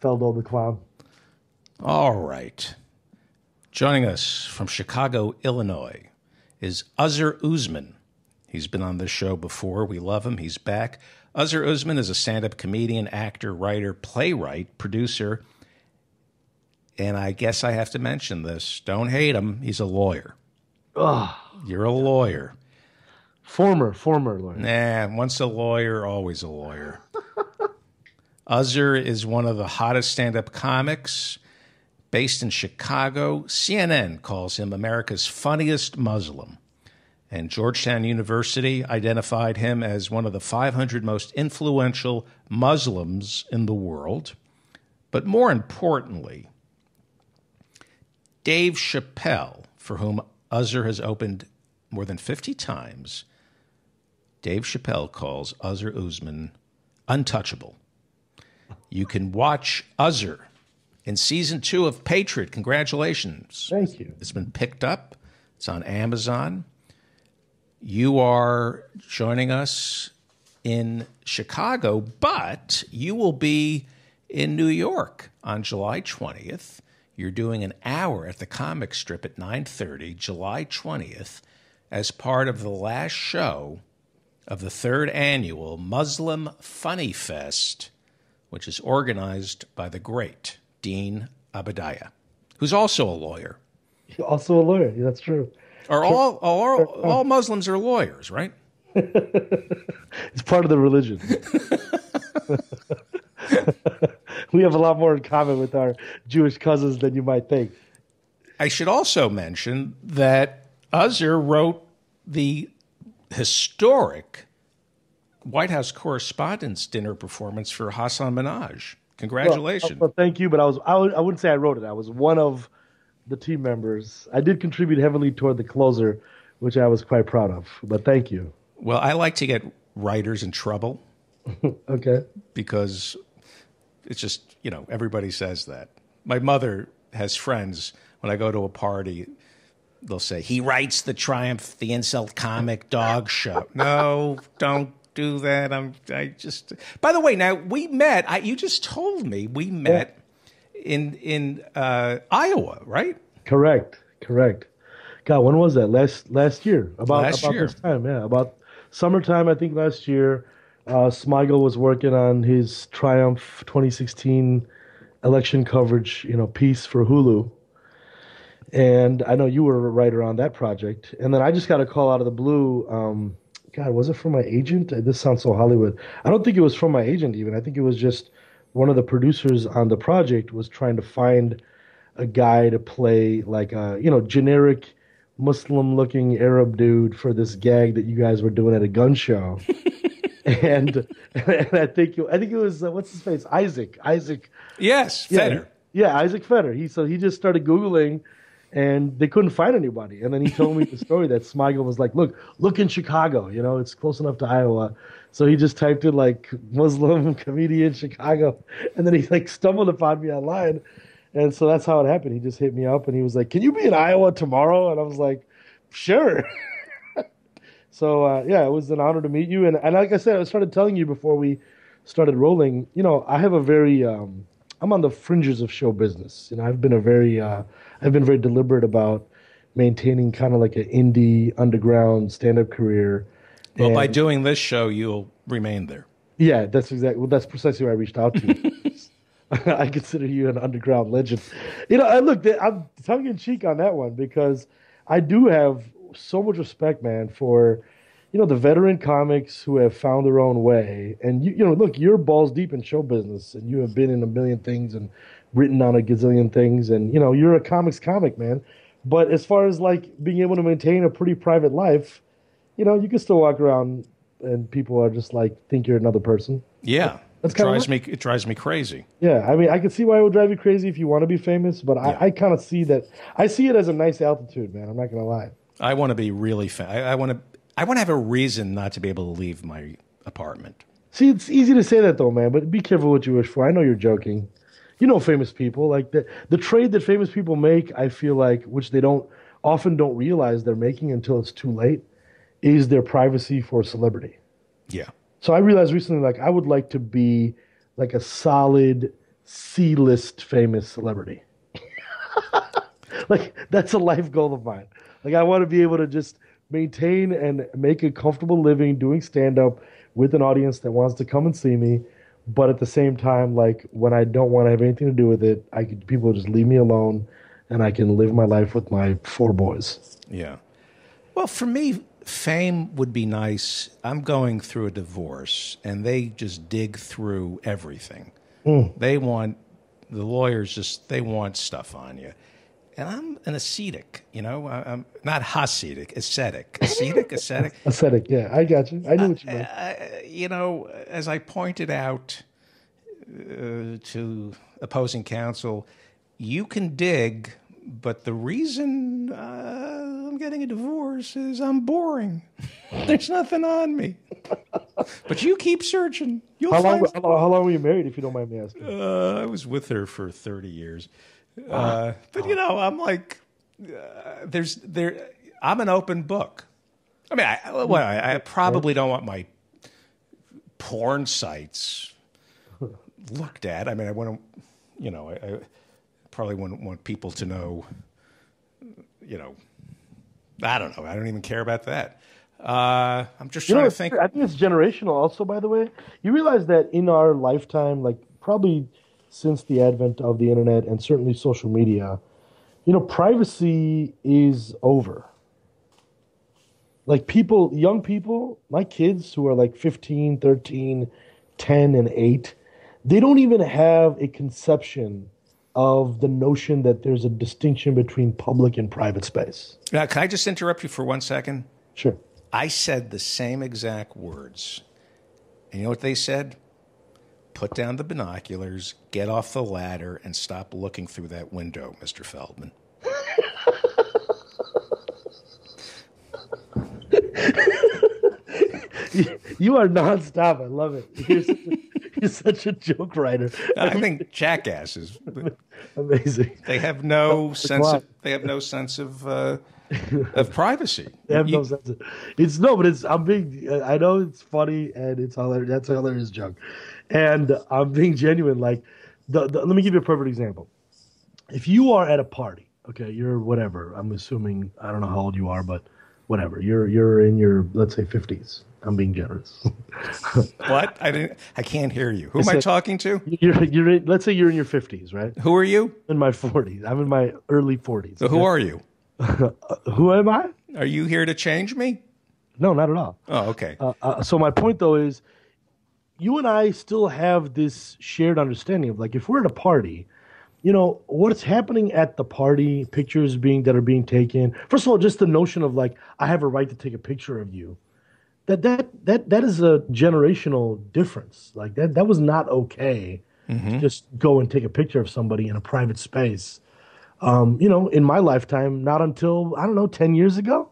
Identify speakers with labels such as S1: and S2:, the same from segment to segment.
S1: Feldo the Clown.
S2: All right. Joining us from Chicago, Illinois, is Azhar Usman. He's been on this show before. We love him. He's back. Azhar Usman is a stand up comedian, actor, writer, playwright, producer. And I guess I have to mention this. Don't hate him. He's a lawyer.
S1: Ugh.
S2: You're a lawyer.
S1: Former, former lawyer.
S2: Nah, once a lawyer, always a lawyer. Azhar is one of the hottest stand up comics based in Chicago. CNN calls him America's funniest Muslim. And Georgetown University identified him as one of the 500 most influential Muslims in the world. But more importantly, Dave Chappelle, for whom Azhar has opened more than 50 times, Dave Chappelle calls Azhar Usman untouchable. You can watch Azhar in season two of Patriot. Congratulations.
S1: Thank you.
S2: It's been picked up, it's on Amazon. You are joining us in Chicago, but you will be in New York on July 20th. You're doing an hour at the comic strip at 9:30, July 20th, as part of the last show of the third annual Muslim Funny Fest, which is organized by the great Dean Obeidallah, who's also a lawyer.
S1: Also a lawyer. Yeah, that's true.
S2: Are all, all all Muslims are lawyers, right?
S1: It's part of the religion. we have a lot more in common with our Jewish cousins than you might think.
S2: I should also mention that Azhar wrote the historic White House Correspondents' Dinner performance for Hasan Minhaj. Uh, Congratulations.
S1: Well, thank you, but I was I, would, I wouldn't say I wrote it. I was one of the team members. I did contribute heavily toward the closer, which I was quite proud of. But thank you.
S2: well, I like to get writers in trouble
S1: Okay.
S2: because it's just, you know, everybody says that. My mother has friends when I go to a party, they'll say, he writes the Triumph, the insult comic dog show. No, don't do that. I'm, I just, by the way, now we met, I, you just told me we met in, in, uh, Iowa, right?
S1: Correct. Correct. God, when was that? Last last year. About
S2: Last
S1: about
S2: year.
S1: this time, yeah. About summertime, I think last year. Uh, Smigel was working on his Triumph 2016 election coverage, you know, piece for Hulu. And I know you were right around that project. And then I just got a call out of the blue. Um, God, was it from my agent? This sounds so Hollywood. I don't think it was from my agent even. I think it was just one of the producers on the project was trying to find a guy to play like a you know generic Muslim looking Arab dude for this gag that you guys were doing at a gun show. and, and I think I think it was uh, what's his face Isaac Isaac
S2: Yes,
S1: yeah,
S2: Feder.
S1: yeah Isaac Feder he so he just started googling and they couldn't find anybody and then he told me the story that Smigel was like look look in Chicago you know it's close enough to Iowa so he just typed in like Muslim comedian Chicago and then he like stumbled upon me online and so that's how it happened he just hit me up and he was like can you be in Iowa tomorrow and I was like sure so uh, yeah, it was an honor to meet you. And, and like I said, I started telling you before we started rolling. You know, I have a very um, I'm on the fringes of show business. You know, I've been a very uh, I've been very deliberate about maintaining kind of like an indie underground stand up career.
S2: Well, by doing this show, you'll remain there.
S1: yeah, that's exactly. Well, that's precisely why I reached out to you. I consider you an underground legend. You know, and look, I'm tongue in cheek on that one because I do have so much respect, man, for you know the veteran comics who have found their own way. And you, you know, look, you're balls deep in show business, and you have been in a million things and written on a gazillion things, and you know, you're a comics comic, man. But as far as like being able to maintain a pretty private life, you know, you can still walk around and people are just like think you're another person.
S2: Yeah,
S1: That's
S2: it drives me. It drives me crazy.
S1: Yeah, I mean, I can see why it would drive you crazy if you want to be famous, but I, I kind of see that. I see it as a nice altitude, man. I'm not gonna lie.
S2: I want to be really. Fa- I, I want to. I want to have a reason not to be able to leave my apartment.
S1: See, it's easy to say that though, man. But be careful what you wish for. I know you're joking. You know, famous people like the the trade that famous people make. I feel like, which they don't often don't realize they're making until it's too late, is their privacy for celebrity.
S2: Yeah.
S1: So I realized recently, like, I would like to be like a solid C-list famous celebrity. like that's a life goal of mine. Like I want to be able to just maintain and make a comfortable living doing stand up with an audience that wants to come and see me, but at the same time like when I don't want to have anything to do with it, I could people just leave me alone and I can live my life with my four boys.
S2: Yeah. Well, for me, fame would be nice. I'm going through a divorce, and they just dig through everything. They want the lawyers just they want stuff on you, and I'm an ascetic. You know, I- I'm not Hasidic, ascetic, ascetic, ascetic.
S1: Ascetic, yeah, I got you. I knew what you meant.
S2: Uh, you know, as I pointed out uh, to opposing counsel, you can dig, but the reason uh, I'm getting a divorce is I'm boring. There's nothing on me. but you keep searching. You'll
S1: How long,
S2: find.
S1: how long? How long were you married, if you don't mind me asking?
S2: Uh, I was with her for 30 years. Uh, but you know, I'm like, uh, there's there. I'm an open book. I mean, I, well, I, I probably don't want my porn sites looked at. I mean, I want to, you know, I, I probably wouldn't want people to know, you know, I don't know. I don't even care about that. Uh, I'm just
S1: You
S2: trying
S1: know,
S2: to think.
S1: I think it's generational also, by the way. You realize that in our lifetime, like probably since the advent of the internet and certainly social media, you know, privacy is over. Like people, young people, my kids who are like 15, 13, 10, and 8, they don't even have a conception of the notion that there's a distinction between public and private space.
S2: Now, can I just interrupt you for one second?
S1: Sure.
S2: I said the same exact words. And you know what they said? Put down the binoculars, get off the ladder, and stop looking through that window, Mr. Feldman.
S1: You are nonstop. I love it. You're such a, you're such a joke writer.
S2: I think jackasses.
S1: Amazing.
S2: They have no sense of they have no sense of uh, of privacy.
S1: They have
S2: You-
S1: no sense. Of, it's no, but it's. I'm being. I know it's funny and it's hilarious. That's a hilarious joke, and I'm being genuine. Like, the, the, let me give you a perfect example. If you are at a party, okay, you're whatever. I'm assuming I don't know how old you are, but whatever. You're you're in your let's say 50s. I'm being generous.
S2: What? I didn't. I can't hear you. Who am I
S1: said-
S2: talking to?
S1: you're you're in, let's say you're in your 50s, right?
S2: Who are you?
S1: In my 40s. I'm in my early 40s.
S2: So who are you?
S1: Who am I?
S2: Are you here to change me?
S1: No, not at all.
S2: Oh, okay.
S1: Uh, uh, so my point though is, you and I still have this shared understanding of like if we're at a party, you know what's happening at the party, pictures being that are being taken. First of all, just the notion of like I have a right to take a picture of you. That that that that is a generational difference. Like that that was not okay. to Just go and take a picture of somebody in a private space. Um, you know, in my lifetime, not until I don't know, ten years ago.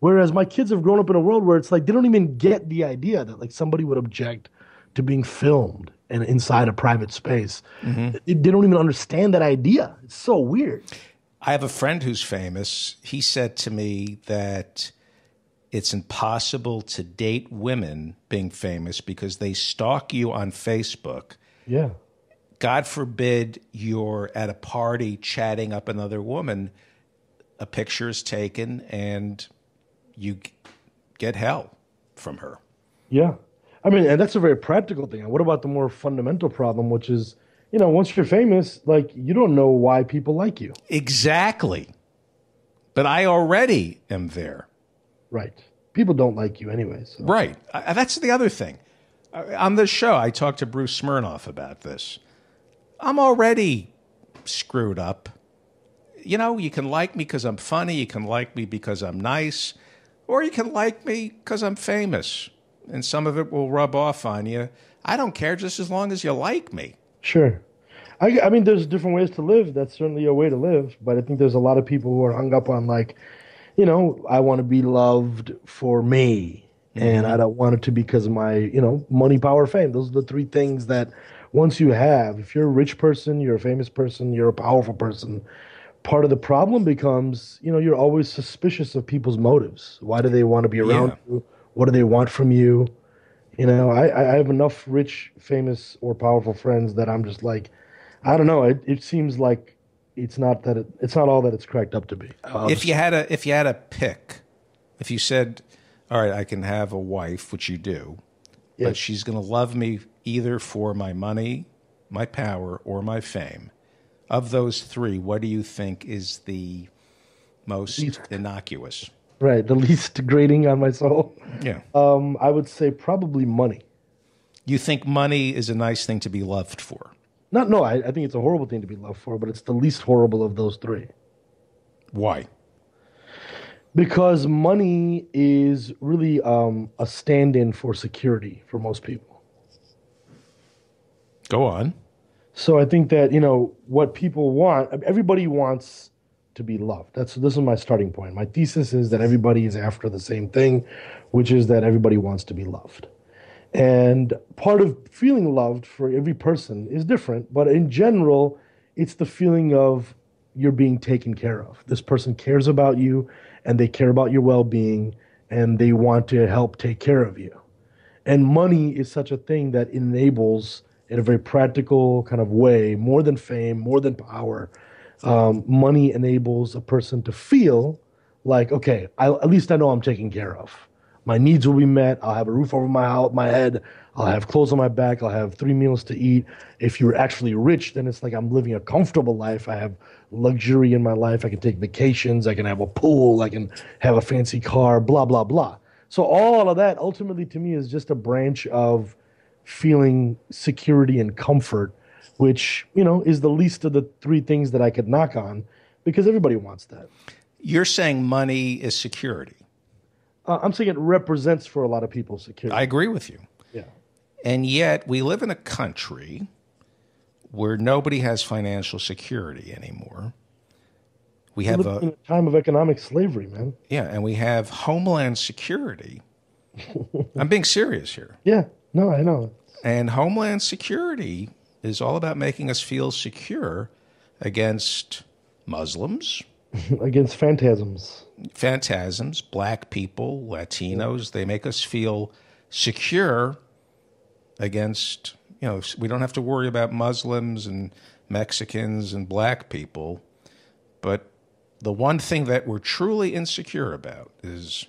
S1: Whereas my kids have grown up in a world where it's like they don't even get the idea that like somebody would object to being filmed and inside a private space. Mm-hmm. They, they don't even understand that idea. It's so weird.
S2: I have a friend who's famous. He said to me that it's impossible to date women being famous because they stalk you on Facebook.
S1: Yeah.
S2: God forbid you're at a party chatting up another woman, a picture is taken, and you get hell from her.
S1: Yeah. I mean, and that's a very practical thing. What about the more fundamental problem, which is, you know, once you're famous, like you don't know why people like you.
S2: Exactly. But I already am there.
S1: Right. People don't like you anyway. So.
S2: Right. I, that's the other thing. I- On this show, I talked to Bruce Smirnoff about this. I'm already screwed up. You know, you can like me because I'm funny, you can like me because I'm nice, or you can like me because I'm famous, and some of it will rub off on you. I don't care just as long as you like me.
S1: Sure. I, I mean, there's different ways to live. That's certainly a way to live. But I think there's a lot of people who are hung up on, like, you know, I want to be loved for me. Mm-hmm. And I don't want it to be because of my, you know, money, power, fame. Those are the three things that once you have, if you're a rich person, you're a famous person, you're a powerful person, part of the problem becomes, you know, you're always suspicious of people's motives. Why do they want to be around
S2: Yeah.
S1: you? What do they want from you? You know, I, I have enough rich, famous, or powerful friends that I'm just like, I don't know. It, it seems like it's not that it, it's not all that it's cracked up to be.
S2: Um, if you had a if you had a pick, if you said, "All right, I can have a wife," which you do, yes. but she's going to love me either for my money, my power, or my fame. Of those three, what do you think is the most innocuous?
S1: Right, the least grating on my soul.
S2: Yeah.
S1: Um, I would say probably money.
S2: You think money is a nice thing to be loved for?
S1: Not no, I, I think it's a horrible thing to be loved for, but it's the least horrible of those three.
S2: Why?
S1: Because money is really um, a stand-in for security for most people.
S2: Go on.
S1: So I think that you know what people want. Everybody wants to be loved. That's this is my starting point. My thesis is that everybody is after the same thing, which is that everybody wants to be loved. And part of feeling loved for every person is different, but in general, it's the feeling of you're being taken care of. This person cares about you and they care about your well being and they want to help take care of you. And money is such a thing that enables, in a very practical kind of way, more than fame, more than power, um, money enables a person to feel like, okay, I, at least I know I'm taken care of my needs will be met. I'll have a roof over my my head. I'll have clothes on my back. I'll have three meals to eat. If you're actually rich, then it's like I'm living a comfortable life. I have luxury in my life. I can take vacations. I can have a pool. I can have a fancy car, blah, blah, blah. So all of that ultimately to me is just a branch of feeling security and comfort, which, you know, is the least of the three things that I could knock on because everybody wants that.
S2: You're saying money is security
S1: uh, I'm saying it represents for a lot of people security.
S2: I agree with you.
S1: Yeah.
S2: And yet, we live in a country where nobody has financial security anymore. We have
S1: a, a, time of economic slavery, man.
S2: Yeah, and we have homeland security. I'm being serious here.
S1: Yeah, no, I know.
S2: And homeland security is all about making us feel secure against Muslims,
S1: against phantasms,
S2: phantasms, black people, Latinos. They make us feel secure against, you know, we don't have to worry about Muslims and Mexicans and black people. But the one thing that we're truly insecure about is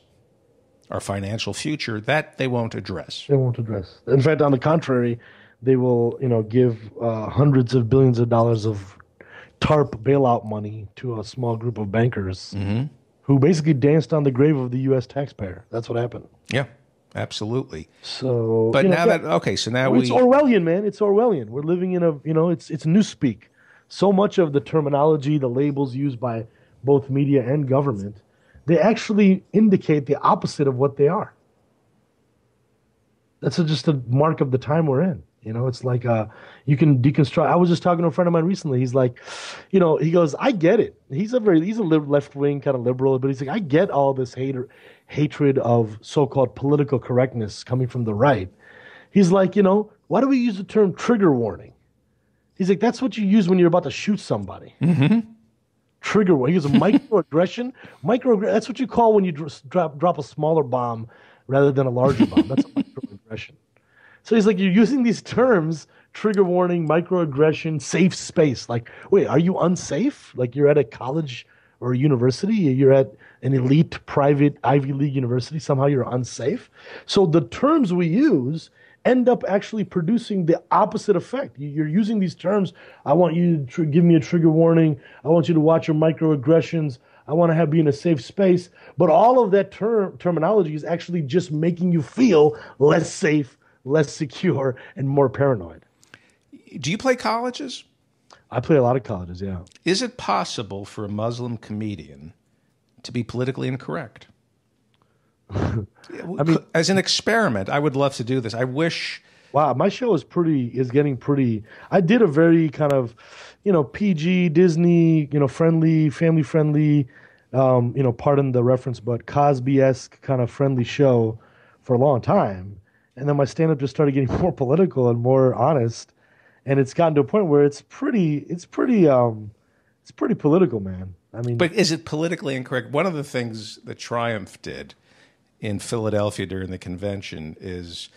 S2: our financial future. That they won't address.
S1: They won't address. In fact, on the contrary, they will, you know, give uh, hundreds of billions of dollars of TARP bailout money to a small group of bankers.
S2: Mm-hmm
S1: who basically danced on the grave of the U.S. taxpayer. That's what happened.
S2: Yeah, absolutely.
S1: So,
S2: but now yeah, that okay, so now we.
S1: it's we... Orwellian, man. It's Orwellian. We're living in a you know, it's it's newspeak. So much of the terminology, the labels used by both media and government, they actually indicate the opposite of what they are. That's a, just a mark of the time we're in. You know, it's like uh, you can deconstruct. I was just talking to a friend of mine recently. He's like, you know, he goes, I get it. He's a very he's a left wing kind of liberal, but he's like, I get all this hate hatred of so called political correctness coming from the right. He's like, you know, why do we use the term trigger warning? He's like, that's what you use when you're about to shoot somebody.
S2: Mm-hmm.
S1: Trigger warning. He goes, microaggression. Micro. That's what you call when you drop drop a smaller bomb rather than a larger bomb. That's a microaggression. So he's like, you're using these terms trigger warning, microaggression, safe space. Like, wait, are you unsafe? Like, you're at a college or a university, you're at an elite private Ivy League university, somehow you're unsafe. So the terms we use end up actually producing the opposite effect. You're using these terms. I want you to tr- give me a trigger warning. I want you to watch your microaggressions. I want to have be in a safe space. But all of that term terminology is actually just making you feel less safe less secure, and more paranoid.
S2: Do you play colleges?
S1: I play a lot of colleges, yeah.
S2: Is it possible for a Muslim comedian to be politically incorrect? I mean, as an experiment, I would love to do this. I wish.
S1: Wow, my show is pretty is getting pretty. I did a very kind of, you know, PG Disney, you know, friendly, family friendly, um, you know, pardon the reference, but Cosby esque kind of friendly show for a long time and then my stand up just started getting more political and more honest and it's gotten to a point where it's pretty it's pretty um it's pretty political man i mean
S2: but is it politically incorrect one of the things that triumph did in philadelphia during the convention is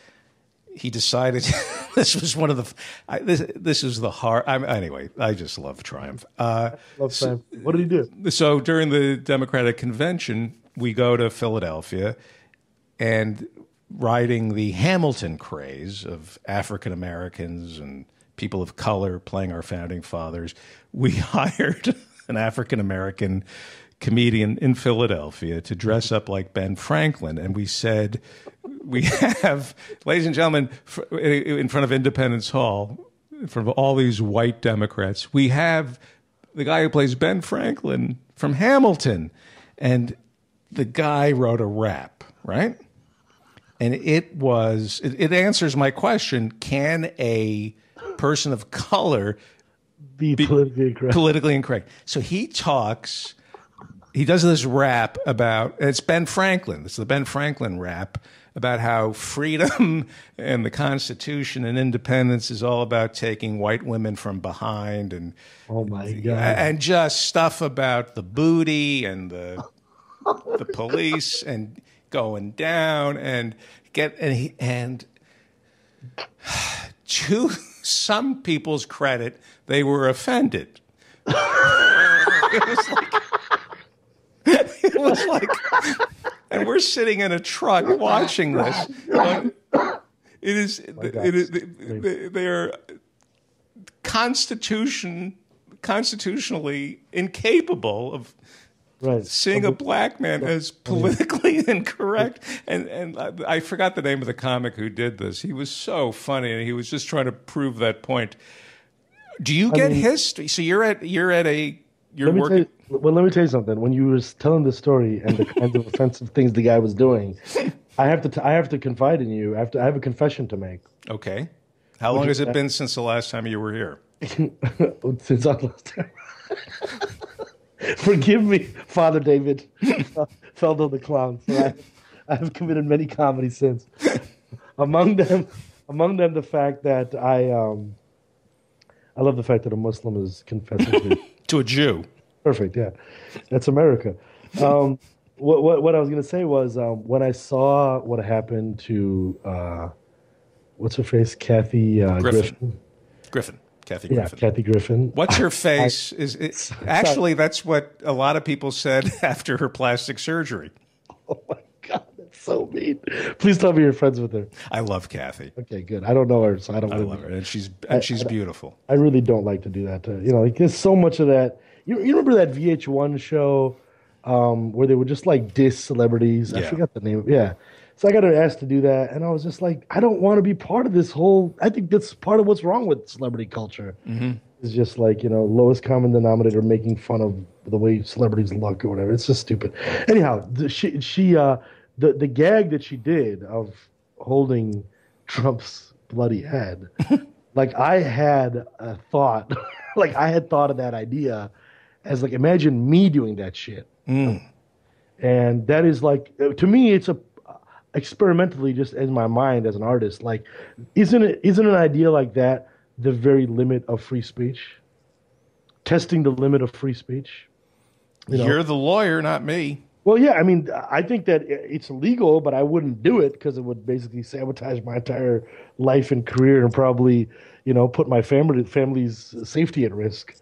S2: he decided this was one of the I, this this is the hard. I, anyway, I just love Triumph. Uh,
S1: Love Sam. What did he do?
S2: so during the Democratic convention, we go to Philadelphia, and riding the Hamilton craze of African Americans and people of color playing our founding fathers, we hired an African American comedian in Philadelphia to dress up like Ben Franklin, and we said, "We have, ladies and gentlemen, in front of Independence Hall." In front of all these white Democrats, we have the guy who plays Ben Franklin from Hamilton. And the guy wrote a rap, right? And it was, it, it answers my question can a person of color
S1: Be, politically correct.
S2: politically incorrect? So he talks, he does this rap about, it's Ben Franklin, it's the Ben Franklin rap about how freedom and the Constitution and independence is all about taking white women from behind and
S1: oh my god!
S2: and just stuff about the booty and the the police and going down and get and he, and to some people's credit, they were offended. it was like it was like and we're sitting in a truck watching this. Like, it is it is they, they are constitution constitutionally incapable of
S1: right.
S2: seeing a black man as politically incorrect. And and I, I forgot the name of the comic who did this. He was so funny, and he was just trying to prove that point. Do you get
S1: mean-
S2: history? So you're at you're at a you're working.
S1: you, well, let me tell you something. When you was telling the story and the kinds of offensive things the guy was doing, I have to t- I have to confide in you. I have to I have a confession to make.
S2: Okay. How long has it been since the last time you were here?
S1: Since our last time. Forgive me, Father David, Feldo the clown. For I, I have committed many comedies since. among them, among them, the fact that I um, I love the fact that a Muslim is confessing to
S2: To a Jew.
S1: Perfect. Yeah, that's America. Um, what, what what I was gonna say was um, when I saw what happened to uh, what's her face, Kathy uh,
S2: Griffin.
S1: Griffin.
S2: Griffin. Kathy
S1: Yeah,
S2: Griffin.
S1: Kathy Griffin.
S2: What's her face? is it, actually that's what a lot of people said after her plastic surgery.
S1: Oh my god, that's so mean. Please tell me you're friends with her.
S2: I love Kathy.
S1: Okay, good. I don't know her, so I don't.
S2: I
S1: really,
S2: love her, and she's and she's beautiful.
S1: I really don't like to do that. To you know, like there's so much of that. You, you remember that VH1 show um, where they would just like diss celebrities?
S2: Yeah.
S1: I forgot the name. Yeah. So I got asked to do that, and I was just like, I don't want to be part of this whole. I think that's part of what's wrong with celebrity culture. Mm-hmm. It's just like you know, lowest common denominator, making fun of the way celebrities look or whatever. It's just stupid. Anyhow, the, she she uh, the the gag that she did of holding Trump's bloody head. like I had a thought, like I had thought of that idea as like imagine me doing that shit, and that is like to me it's a experimentally just in my mind as an artist like isn't it isn't an idea like that the very limit of free speech testing the limit of free speech you know?
S2: You're the lawyer, not me.
S1: Well, yeah, I mean, I think that it's illegal, but I wouldn't do it because it would basically sabotage my entire life and career and probably, you know, put my family family's safety at risk.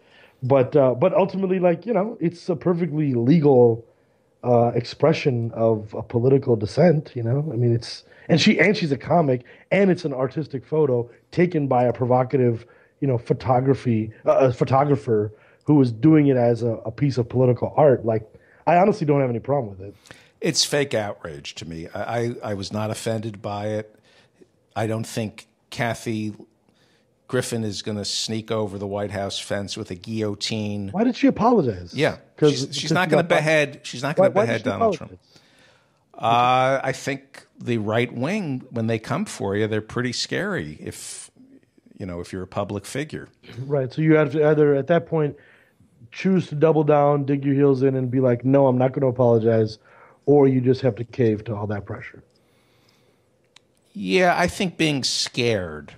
S1: But uh, but ultimately, like you know, it's a perfectly legal uh, expression of a political dissent. You know, I mean, it's and she and she's a comic, and it's an artistic photo taken by a provocative, you know, photography uh, a photographer who was doing it as a, a piece of political art. Like, I honestly don't have any problem with it.
S2: It's fake outrage to me. I, I, I was not offended by it. I don't think Kathy Griffin is going to sneak over the White House fence with a guillotine.
S1: Why did she apologize?
S2: Yeah,
S1: 'Cause-
S2: she's, she's
S1: because
S2: not going to behead. She's not going to behead Donald? Trump. Uh, I think the right wing, when they come for you, they're pretty scary. If you know, if you're a public figure.
S1: Right. So you have to either at that point choose to double down, dig your heels in, and be like, "No, I'm not going to apologize," or you just have to cave to all that pressure.
S2: Yeah, I think being scared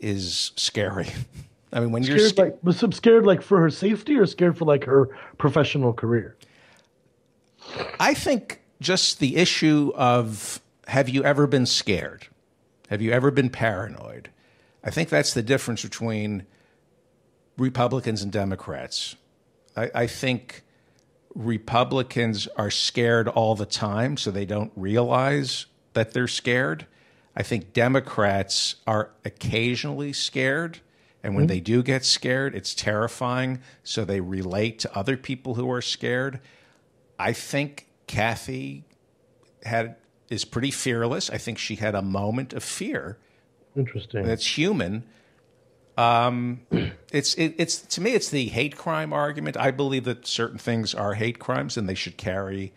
S2: is scary. I mean, when you're
S1: Scared,
S2: scared,
S1: like, was scared like for her safety, or scared for like her professional career?
S2: I think just the issue of have you ever been scared? Have you ever been paranoid? I think that's the difference between Republicans and Democrats. I, I think Republicans are scared all the time, so they don't realize that they're scared. I think Democrats are occasionally scared. And when mm-hmm. they do get scared, it's terrifying. So they relate to other people who are scared. I think Kathy had is pretty fearless. I think she had a moment of fear.
S1: Interesting.
S2: That's human. Um, it's it, it's to me, it's the hate crime argument. I believe that certain things are hate crimes and they should carry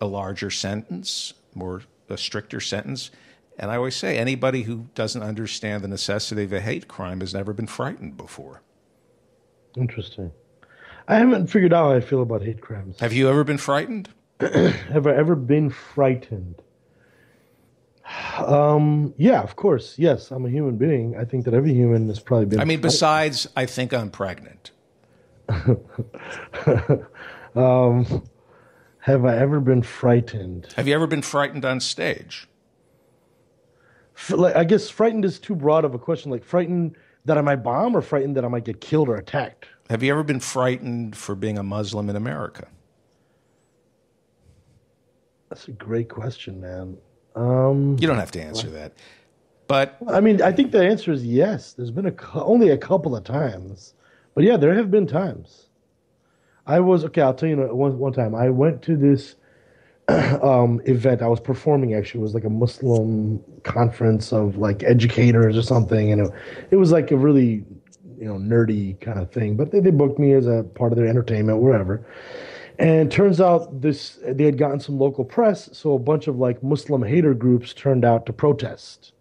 S2: a larger sentence, more a stricter sentence. And I always say, anybody who doesn't understand the necessity of a hate crime has never been frightened before.
S1: Interesting. I haven't figured out how I feel about hate crimes.
S2: Have you ever been frightened?
S1: Have I ever been frightened? Um, yeah, of course. Yes, I'm a human being. I think that every human has probably been.
S2: I mean, besides, I think I'm pregnant.
S1: um, have I ever been frightened?
S2: Have you ever been frightened on stage?
S1: Like, I guess frightened is too broad of a question. Like frightened that I might bomb, or frightened that I might get killed or attacked.
S2: Have you ever been frightened for being a Muslim in America?
S1: That's a great question, man. Um,
S2: you don't have to answer that, but
S1: I mean, I think the answer is yes. There's been a only a couple of times, but yeah, there have been times. I was okay. I'll tell you one one time. I went to this um, event. I was performing actually. It was like a Muslim conference of like educators or something, and it, it was like a really you know nerdy kind of thing. But they, they booked me as a part of their entertainment, wherever. And turns out this they had gotten some local press, so a bunch of like Muslim hater groups turned out to protest.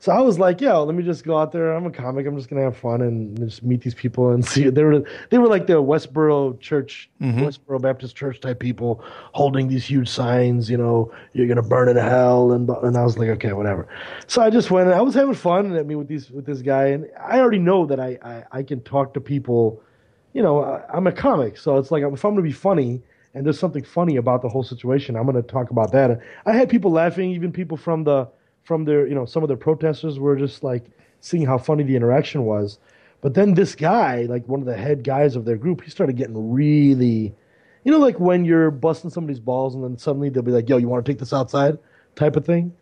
S1: So I was like, yo, let me just go out there. I'm a comic. I'm just gonna have fun and just meet these people and see. They were they were like the Westboro Church, mm-hmm. Westboro Baptist Church type people holding these huge signs. You know, you're gonna burn in hell, and and I was like, okay, whatever. So I just went. I was having fun and I mean with these with this guy, and I already know that I I, I can talk to people. You know, I, I'm a comic, so it's like if I'm gonna be funny and there's something funny about the whole situation, I'm gonna talk about that. I had people laughing, even people from the from their, you know, some of their protesters were just like seeing how funny the interaction was. But then this guy, like one of the head guys of their group, he started getting really, you know, like when you're busting somebody's balls and then suddenly they'll be like, yo, you want to take this outside type of thing.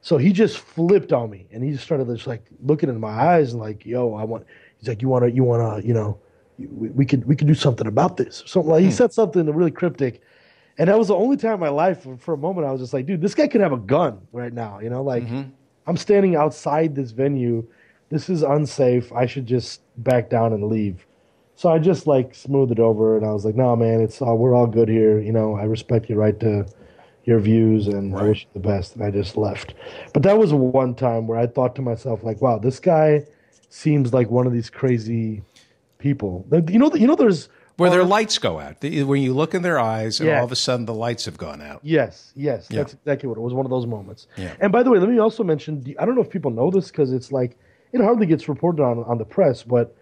S1: So he just flipped on me and he just started just like looking in my eyes and like, yo, I want, he's like, you want to, you want to, you know, we, we, could, we could do something about this. or Something like, he hmm. said something really cryptic and that was the only time in my life for a moment I was just like, dude, this guy could have a gun right now. You know, like mm-hmm. I'm standing outside this venue. This is unsafe. I should just back down and leave. So I just like smoothed it over and I was like, no, man, it's all, we're all good here. You know, I respect your right to your views and right. I wish you the best. And I just left. But that was one time where I thought to myself, like, wow, this guy seems like one of these crazy people. You know, you know, there's
S2: where their lights go out. When you look in their eyes, and yeah. all of a sudden the lights have gone out.
S1: Yes, yes, yeah. that's exactly what it was. One of those moments. Yeah. And by the way, let me also mention. I don't know if people know this because it's like it hardly gets reported on on the press, but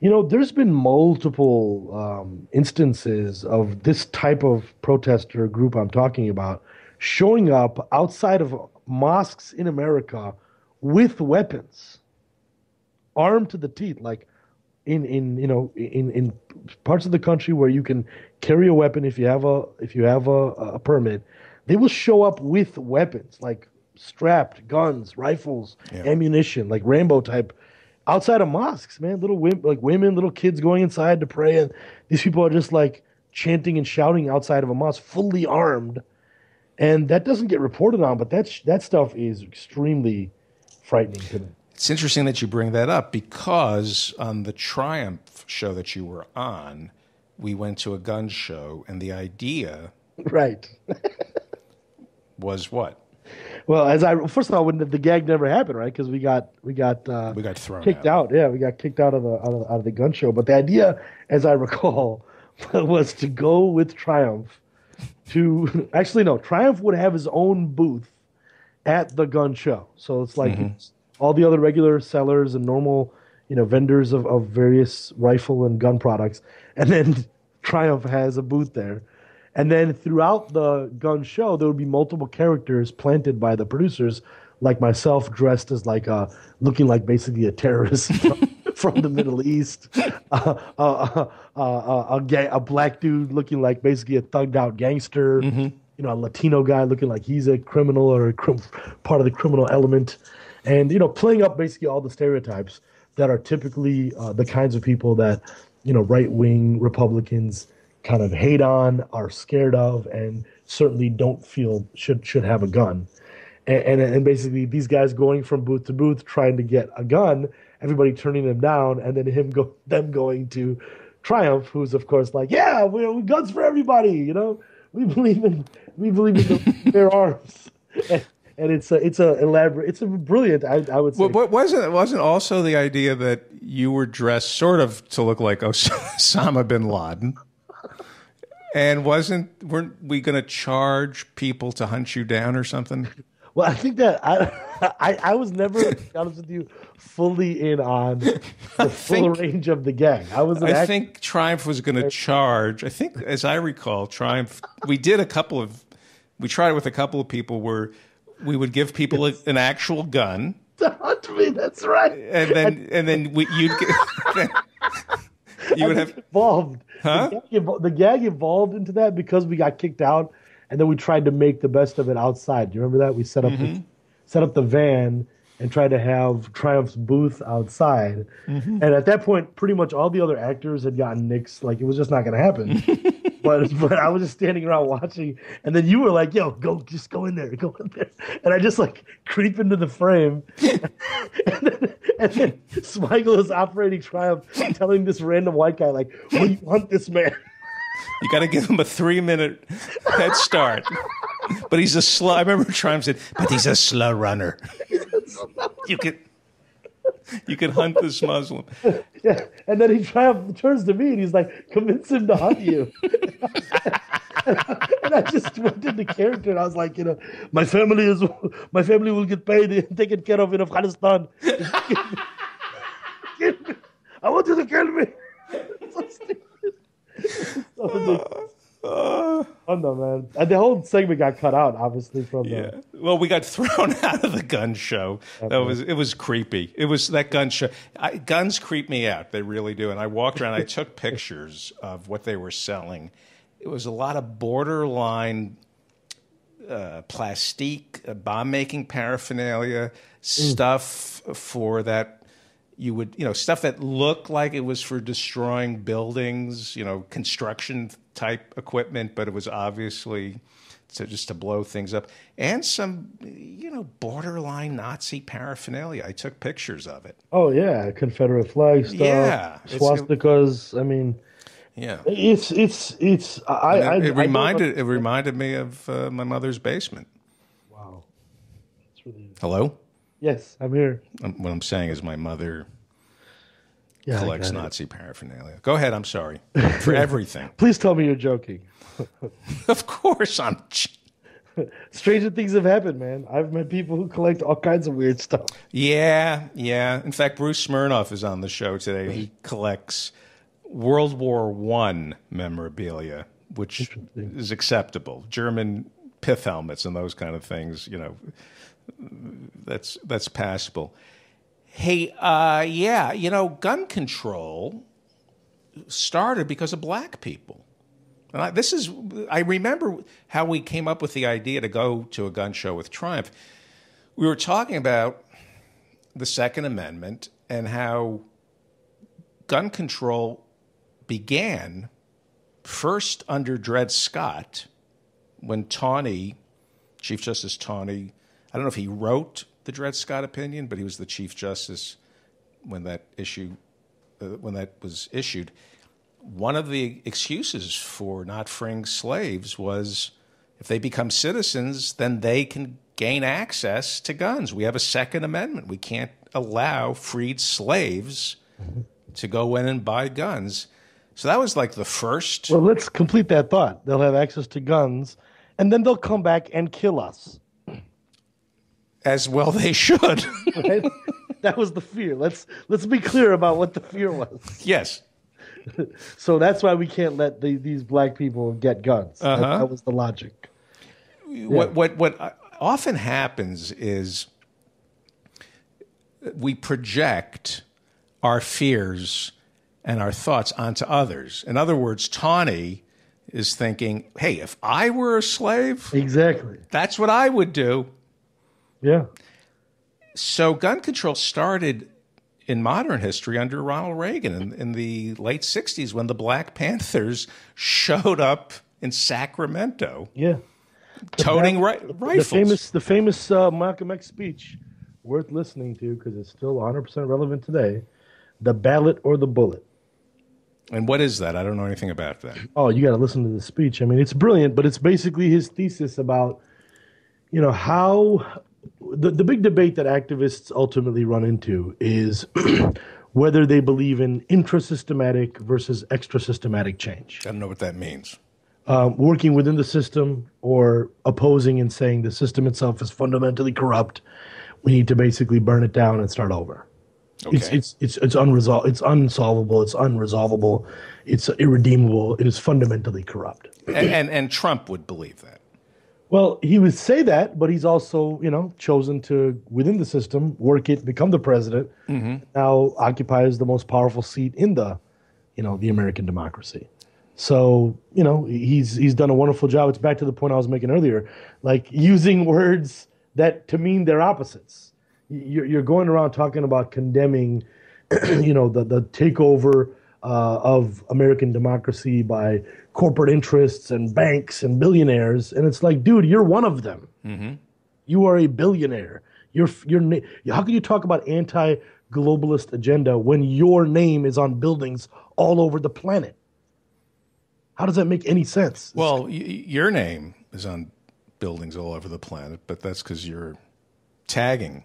S1: you know, there's been multiple um, instances of this type of protester group I'm talking about showing up outside of mosques in America with weapons, armed to the teeth, like in in you know in in parts of the country where you can carry a weapon if you have a if you have a, a permit, they will show up with weapons like strapped guns, rifles, yeah. ammunition, like Rambo type, outside of mosques. Man, little women, like women, little kids going inside to pray, and these people are just like chanting and shouting outside of a mosque, fully armed, and that doesn't get reported on. But that that stuff is extremely frightening to me.
S2: It's interesting that you bring that up because on the Triumph show that you were on, we went to a gun show, and the idea,
S1: right,
S2: was what?
S1: Well, as I first of all, when the, the gag never happened, right? Because we got we got uh,
S2: we got thrown
S1: kicked out. out. Yeah, we got kicked out of the out of, out of the gun show. But the idea, as I recall, was to go with Triumph to actually no Triumph would have his own booth at the gun show. So it's like mm-hmm. it's, all the other regular sellers and normal, you know, vendors of, of various rifle and gun products. And then Triumph has a booth there. And then throughout the gun show, there would be multiple characters planted by the producers like myself, dressed as like a looking like basically a terrorist from the Middle East. Uh, uh, uh, a, a black dude looking like basically a thugged out gangster. You know, a Latino guy looking like he's a criminal or a crim- part of the criminal element, and you know, playing up basically all the stereotypes that are typically uh, the kinds of people that you know right wing Republicans kind of hate on, are scared of, and certainly don't feel should should have a gun. And, and and basically these guys going from booth to booth trying to get a gun, everybody turning them down, and then him go them going to Triumph, who's of course like, yeah, we, we guns for everybody, you know, we believe in we believe in the, their arms. And, and it's a it's a elaborate it's a brilliant I, I would say
S2: What, what wasn't wasn't also the idea that you were dressed sort of to look like Os- Osama bin Laden, and wasn't weren't we going to charge people to hunt you down or something?
S1: Well, I think that I, I, I was never, to be honest with you, fully in on the full
S2: think-
S1: range of the gang. I was.
S2: I think Triumph was going to charge. I think, as I recall, Triumph. We did a couple of. We tried it with a couple of people where we would give people a, an actual gun,
S1: to hunt me. That's right.
S2: and then and then we, you'd get. you would have.
S1: Evolved.
S2: Huh?
S1: The, gag the gag evolved into that because we got kicked out, and then we tried to make the best of it outside. Do you remember that? We set up
S2: Mm-hmm.
S1: the, set up the van and tried to have Triumph's booth outside.
S2: Mm-hmm.
S1: And at that point, pretty much all the other actors had gotten nixed. Like it was just not going to happen. but but I was just standing around watching, and then you were like, "Yo, go, just go in there, go in there," and I just like creep into the frame, and then, and then Smigel is operating Triumph, telling this random white guy like, "What do you want this man?"
S2: You got to give him a three minute head start. But he's a slow. I remember Triumph said, "But he's a slow runner." You could. You could hunt this Muslim.
S1: Yeah, and then he turns to me and he's like, "Convince him to hunt you." and I just went into character and I was like, you know, my family is, my family will get paid and taken care of in Afghanistan. Kill me! I want you to kill me. so. So Fun though, man. And the whole segment got cut out, obviously, from
S2: Yeah.
S1: the.
S2: Well, we got thrown out of the gun show. That was it. Was creepy. It was that gun show. I, guns creep me out. They really do. And I walked around. I took pictures of what they were selling. It was a lot of borderline uh, plastique, uh, bomb making paraphernalia, stuff for that you would, you know, stuff that looked like it was for destroying buildings, you know, construction type equipment, but it was obviously to just to blow things up, and some, you know, borderline Nazi paraphernalia. I took pictures of it.
S1: Oh yeah, Confederate flag stuff.
S2: Yeah,
S1: swastikas. I mean,
S2: Yeah.
S1: it's it's it's. I, I,
S2: it
S1: I don't
S2: reminded it reminded me of uh, my mother's basement.
S1: Wow, it's really.
S2: Hello.
S1: Yes, I'm here.
S2: Um, What I'm saying is my mother
S1: Yeah,
S2: collects. Nazi paraphernalia. Go ahead. I'm sorry for everything.
S1: Please tell me you're joking.
S2: of course, I'm.
S1: Stranger things have happened, man. I've met people who collect all kinds of weird stuff.
S2: Yeah, yeah. In fact, Bruce Smirnoff is on the show today. He collects World War One memorabilia, which is acceptable. German pith helmets and those kind of things. You know, that's that's passable. Hey, uh, yeah, you know, gun control started because of black people. And I, this is, I remember how we came up with the idea to go to a gun show with Triumph. We were talking about the Second Amendment and how gun control began first under Dred Scott when Taney, Chief Justice Taney, I don't know if he wrote the Dred Scott opinion, but he was the Chief Justice when that issue, uh, when that was issued. One of the excuses for not freeing slaves was if they become citizens, then they can gain access to guns. We have a Second Amendment. We can't allow freed slaves to go in and buy guns. So that was like the first.
S1: Well, let's complete that thought. They'll have access to guns, and then they'll come back and kill us.
S2: As well, they should.
S1: Right? that was the fear. Let's let's be clear about what the fear was.
S2: yes.
S1: So that's why we can't let the, these black people get guns. That-
S2: Uh-huh.
S1: that was the logic.
S2: What what what often happens is we project our fears and our thoughts onto others. In other words, Taney is thinking, hey, if I were a slave,
S1: Exactly.
S2: that's what I would do.
S1: Yeah.
S2: So gun control started in modern history under Ronald Reagan in, in the late 60s when the Black Panthers showed up in Sacramento
S1: Yeah.
S2: toting ri-
S1: The famous, the famous uh, Malcolm X speech, worth listening to because it's still 100% relevant today. The ballot or the bullet.
S2: and what is that? I don't know anything about that.
S1: Oh, you got to listen to the speech. I mean, it's brilliant, but it's basically his thesis about, you know, how the, the big debate that activists ultimately run into is whether they believe in intra-systematic versus extra-systematic change.
S2: I don't know what that means.
S1: um, working within the system or opposing and saying the system itself is fundamentally corrupt. We need to basically burn it down and start over. It's,
S2: Okay.
S1: it's it's it's unresolved. It's unsolvable. It's unresolvable. It's irredeemable. It is fundamentally corrupt.
S2: and, and and Trump would believe that.
S1: Well, he would say that, but he's also, you know, chosen to within the system work it, become the president. Now occupies the most powerful seat in the, you know, the American democracy. So, you know, he's he's done a wonderful job. It's back to the point I was making earlier, like using words that to mean their opposites. You're, you're going around talking about condemning, you know, the the takeover uh, of American democracy by corporate interests and banks and billionaires, and it's like, dude, you're one of them. Mm-hmm. You are a billionaire. You're you're how can you talk about anti-globalist agenda when your name is on buildings all over the planet? How does that make any sense?
S2: Well, y- your name is on buildings all over the planet, but that's because you're tagging.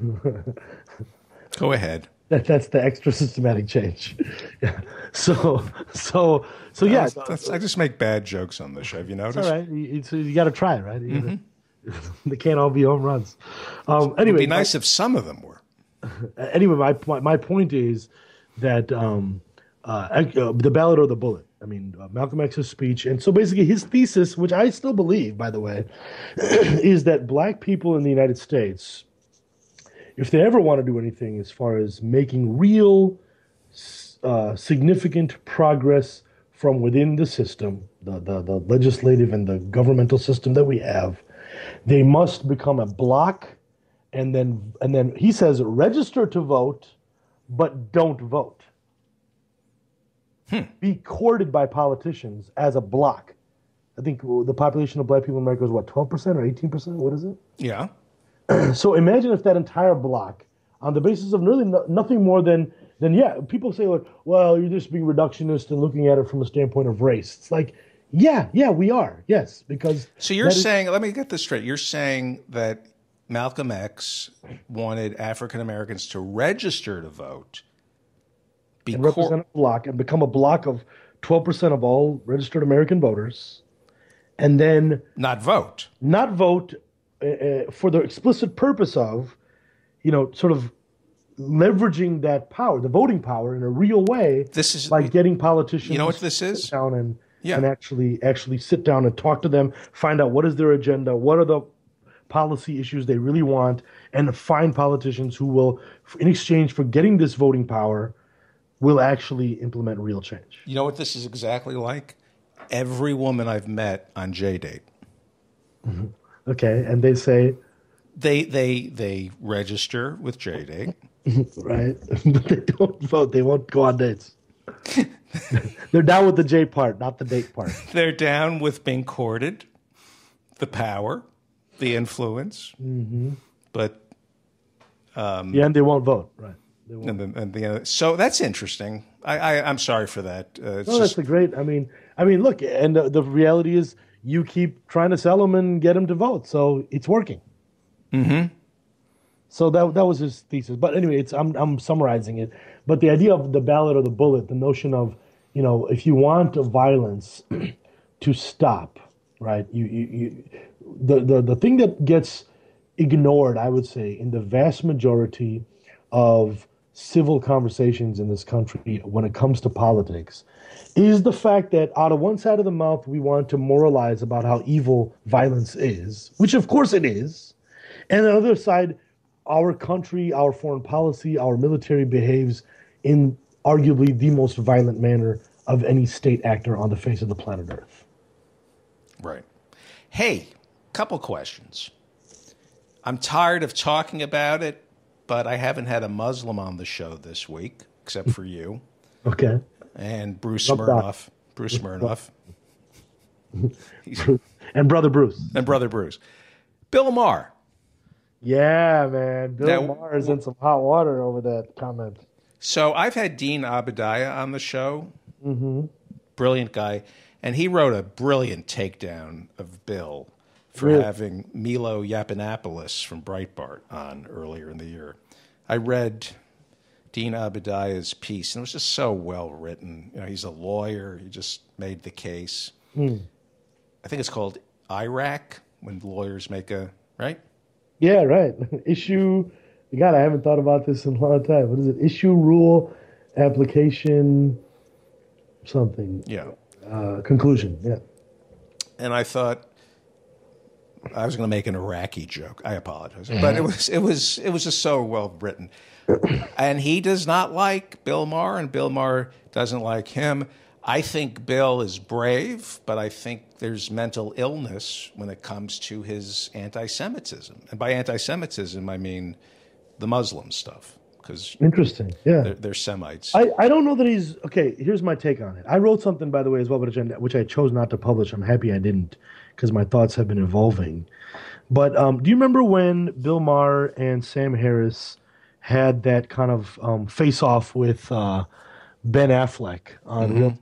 S2: Go ahead.
S1: That, that's the extra systematic change. yeah. So so so yeah.
S2: That's- that's- I just make bad jokes on this show. Have you noticed?
S1: All right, you, you, got to try, right? You gotta- they can't all be home runs. Um, anyway,
S2: It'd be nice if some of them were.
S1: anyway, my my, my point is that um, uh, uh, the ballot or the bullet. I mean, uh, Malcolm X's speech, and so basically his thesis, which I still believe, by the way, is that black people in the United States, if they ever want to do anything as far as making real, uh, significant progress from within the system, the, the the legislative and the governmental system that we have, they must become a block and then and then he says register to vote but don't vote. Be courted by politicians as a block. I think the population of black people in america is what 12% or 18% what is it?
S2: Yeah.
S1: so imagine if that entire block on the basis of really no, nothing more than then yeah people say like well you're just being reductionist and looking at it from a standpoint of race it's like yeah yeah we are yes because
S2: So you're
S1: that is-
S2: saying, let me get this straight. You're saying that Malcolm X wanted African Americans to register to vote. Be
S1: and represent a block and become a block of 12% of all registered American voters, and then
S2: not vote.
S1: not vote uh, uh, for the explicit purpose of, you know, sort of leveraging that power, the voting power, in a real way
S2: This is
S1: by getting politicians.
S2: You know what this is?
S1: Sit down and
S2: Yeah.
S1: and actually actually sit down and talk to them, find out what is their agenda, what are the policy issues they really want, and find politicians who will, in exchange for getting this voting power, will actually implement real change.
S2: You know what this is exactly like? Every woman I've met on JDate,
S1: Okay, and they say,
S2: they they they register with JDate.
S1: right, but they don't vote. They won't go on dates. They're down with the J part, not the date part.
S2: They're down with being courted, the power, the influence,
S1: Mm-hmm.
S2: but
S1: Yeah, and they won't vote. Right. They won't.
S2: and the, and the so that's interesting. I, I I'm sorry for that. Uh,
S1: No, that's
S2: just,
S1: a great. I mean, I mean, look, and the, the reality is, you keep trying to sell them and get them to vote, so it's working. Mm-hmm. So that that was his thesis. But anyway, it's I'm I'm summarizing it. But the idea of the ballot or the bullet, the notion of, you know, if you want violence to stop, right? You you, you the, the the thing that gets ignored, I would say, in the vast majority of civil conversations in this country when it comes to politics is the fact that out of one side of the mouth we want to moralize about how evil violence is, which of course it is, and on the other side, our country, our foreign policy, our military behaves in arguably the most violent manner of any state actor on the face of the planet Earth.
S2: Right. Hey, couple questions. I'm tired of talking about it, but I haven't had a Muslim on the show this week, except for you.
S1: Okay.
S2: And Bruce Smirnoff. Bruce Smirnoff.
S1: and brother Bruce.
S2: And brother Bruce. Bill Maher.
S1: Yeah, man. Bill now, Maher is in some hot water over that comment.
S2: So I've had Dean Obeidallah on the show.
S1: Mm-hmm.
S2: Brilliant guy. And he wrote a brilliant takedown of Bill for really? having Milo Yiannopoulos from Breitbart on earlier in the year. I read Dean Obeidallah's piece, and it was just so well written. You know, he's a lawyer. He just made the case.
S1: Mm.
S2: I think it's called IRAC when lawyers make a right.
S1: Yeah, right. Issue. God, I haven't thought about this in a long time. What is it? Issue, rule, application, something.
S2: Yeah.
S1: Uh, conclusion. Yeah.
S2: And I thought I was going to make an Iraqi joke. I apologize, but it was it was it was just so well written. And he does not like Bill Maher, and Bill Maher doesn't like him. I think Bill is brave, but I think there's mental illness when it comes to his anti-Semitism, and by anti-Semitism I mean the Muslim stuff. Because
S1: interesting, yeah,
S2: they're, they're, Semites.
S1: I, I don't know that he's okay. Here's my take on it. I wrote something, by the way, as well, which I, chose not to publish. I'm happy I didn't because my thoughts have been evolving. But um, do you remember when Bill Maher and Sam Harris had that kind of um, face off with uh, Ben Affleck on mm-hmm.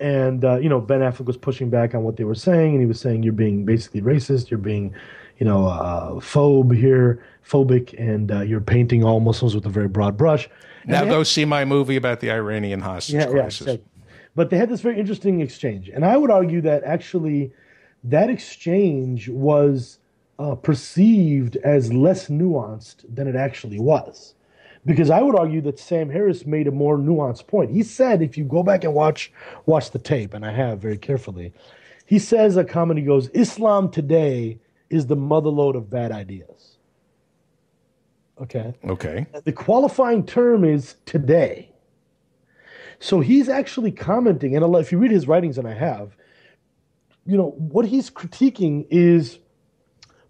S1: And uh, you know Ben Affleck was pushing back on what they were saying, and he was saying you're being basically racist, you're being, you know, uh, phobe here, phobic, and uh, you're painting all Muslims with a very broad brush.
S2: now go had, see my movie about the Iranian hostage yeah, crisis. Yeah,
S1: but they had this very interesting exchange. And I would argue that actually that exchange was uh, perceived as less nuanced than it actually was. Because I would argue that Sam Harris made a more nuanced point. He said, if you go back and watch watch the tape, and I have very carefully, he says a comment. He goes, "Islam today is the motherlode of bad ideas." Okay.
S2: Okay.
S1: The qualifying term is today. So he's actually commenting, and if you read his writings, and I have, you know, what he's critiquing is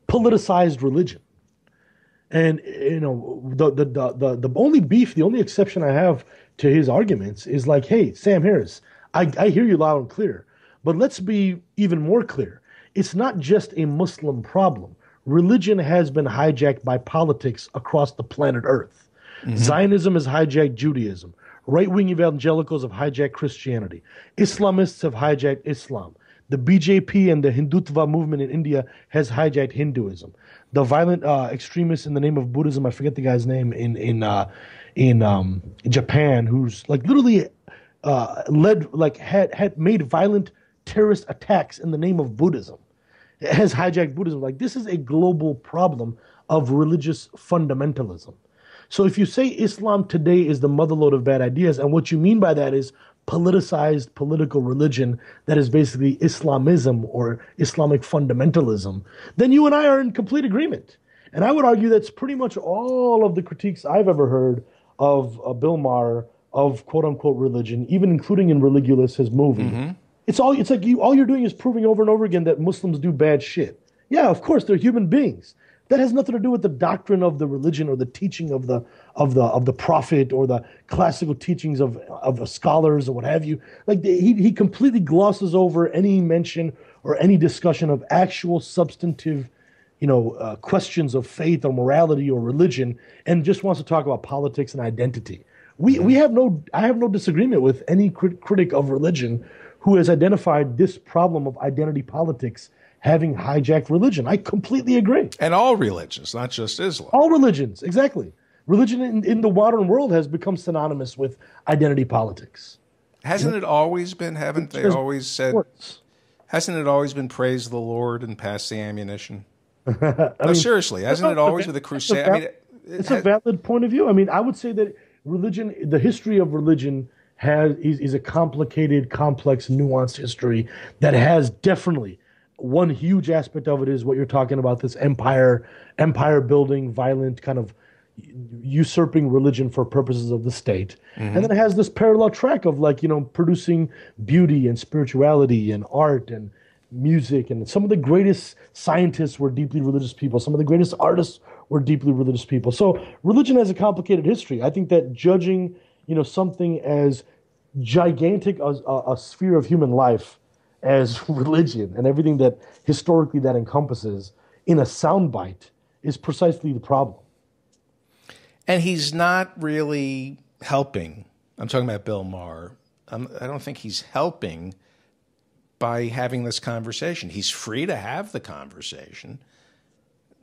S1: politicized religion. And you know, the, the the the the only beef, the only exception I have to his arguments is like, hey, Sam Harris, I, I hear you loud and clear, but let's be even more clear. It's not just a Muslim problem. Religion has been hijacked by politics across the planet Earth. Mm-hmm. Zionism has hijacked Judaism. Right wing evangelicals have hijacked Christianity. Islamists have hijacked Islam. The BJP and the Hindutva movement in India has hijacked Hinduism. The violent uh, extremists in the name of Buddhism, I forget the guy's name, in in uh, in um, Japan, who's like literally uh, led, like had had made violent terrorist attacks in the name of Buddhism, has hijacked Buddhism. Like this is a global problem of religious fundamentalism. So if you say Islam today is the motherlode of bad ideas, and what you mean by that is politicized political religion that is basically Islamism or Islamic fundamentalism, then you and I are in complete agreement. And I would argue that's pretty much all of the critiques I've ever heard of uh, Bill Maher of quote unquote religion, even including in Religulous, his movie. Mm-hmm. It's all it's like you all you're doing is proving over and over again that Muslims do bad shit. Yeah, of course they're human beings. That has nothing to do with the doctrine of the religion or the teaching of the of the of the prophet or the classical teachings of of the scholars or what have you. Like he he completely glosses over any mention or any discussion of actual substantive, you know, uh, questions of faith or morality or religion, and just wants to talk about politics and identity. We we have no I have no disagreement with any crit- critic of religion who has identified this problem of identity politics having hijacked religion. I completely agree.
S2: And all religions, not just Islam.
S1: All religions, exactly. Religion in, in the modern world has become synonymous with identity politics.
S2: Hasn't it always been? Haven't they always said? Hasn't it always been praise the Lord and pass the ammunition? no, mean, seriously, hasn't it always with the crusade? I mean, it,
S1: it it's has, a valid point of view. I mean, I would say that religion, the history of religion, has is, is a complicated, complex, nuanced history that has definitely one huge aspect of it is what you're talking about this empire empire building violent kind of usurping religion for purposes of the state. And then it has this parallel track of like you know producing beauty and spirituality and art and music. And some of the greatest scientists were deeply religious people. Some of the greatest artists were deeply religious people. So religion has a complicated history. I think that judging you know something as gigantic as a, a sphere of human life as religion and everything that historically that encompasses in a soundbite is precisely the problem
S2: And he's not really helping. I'm talking about Bill Maher. I'm, I don't think he's helping by having this conversation. He's free to have the conversation.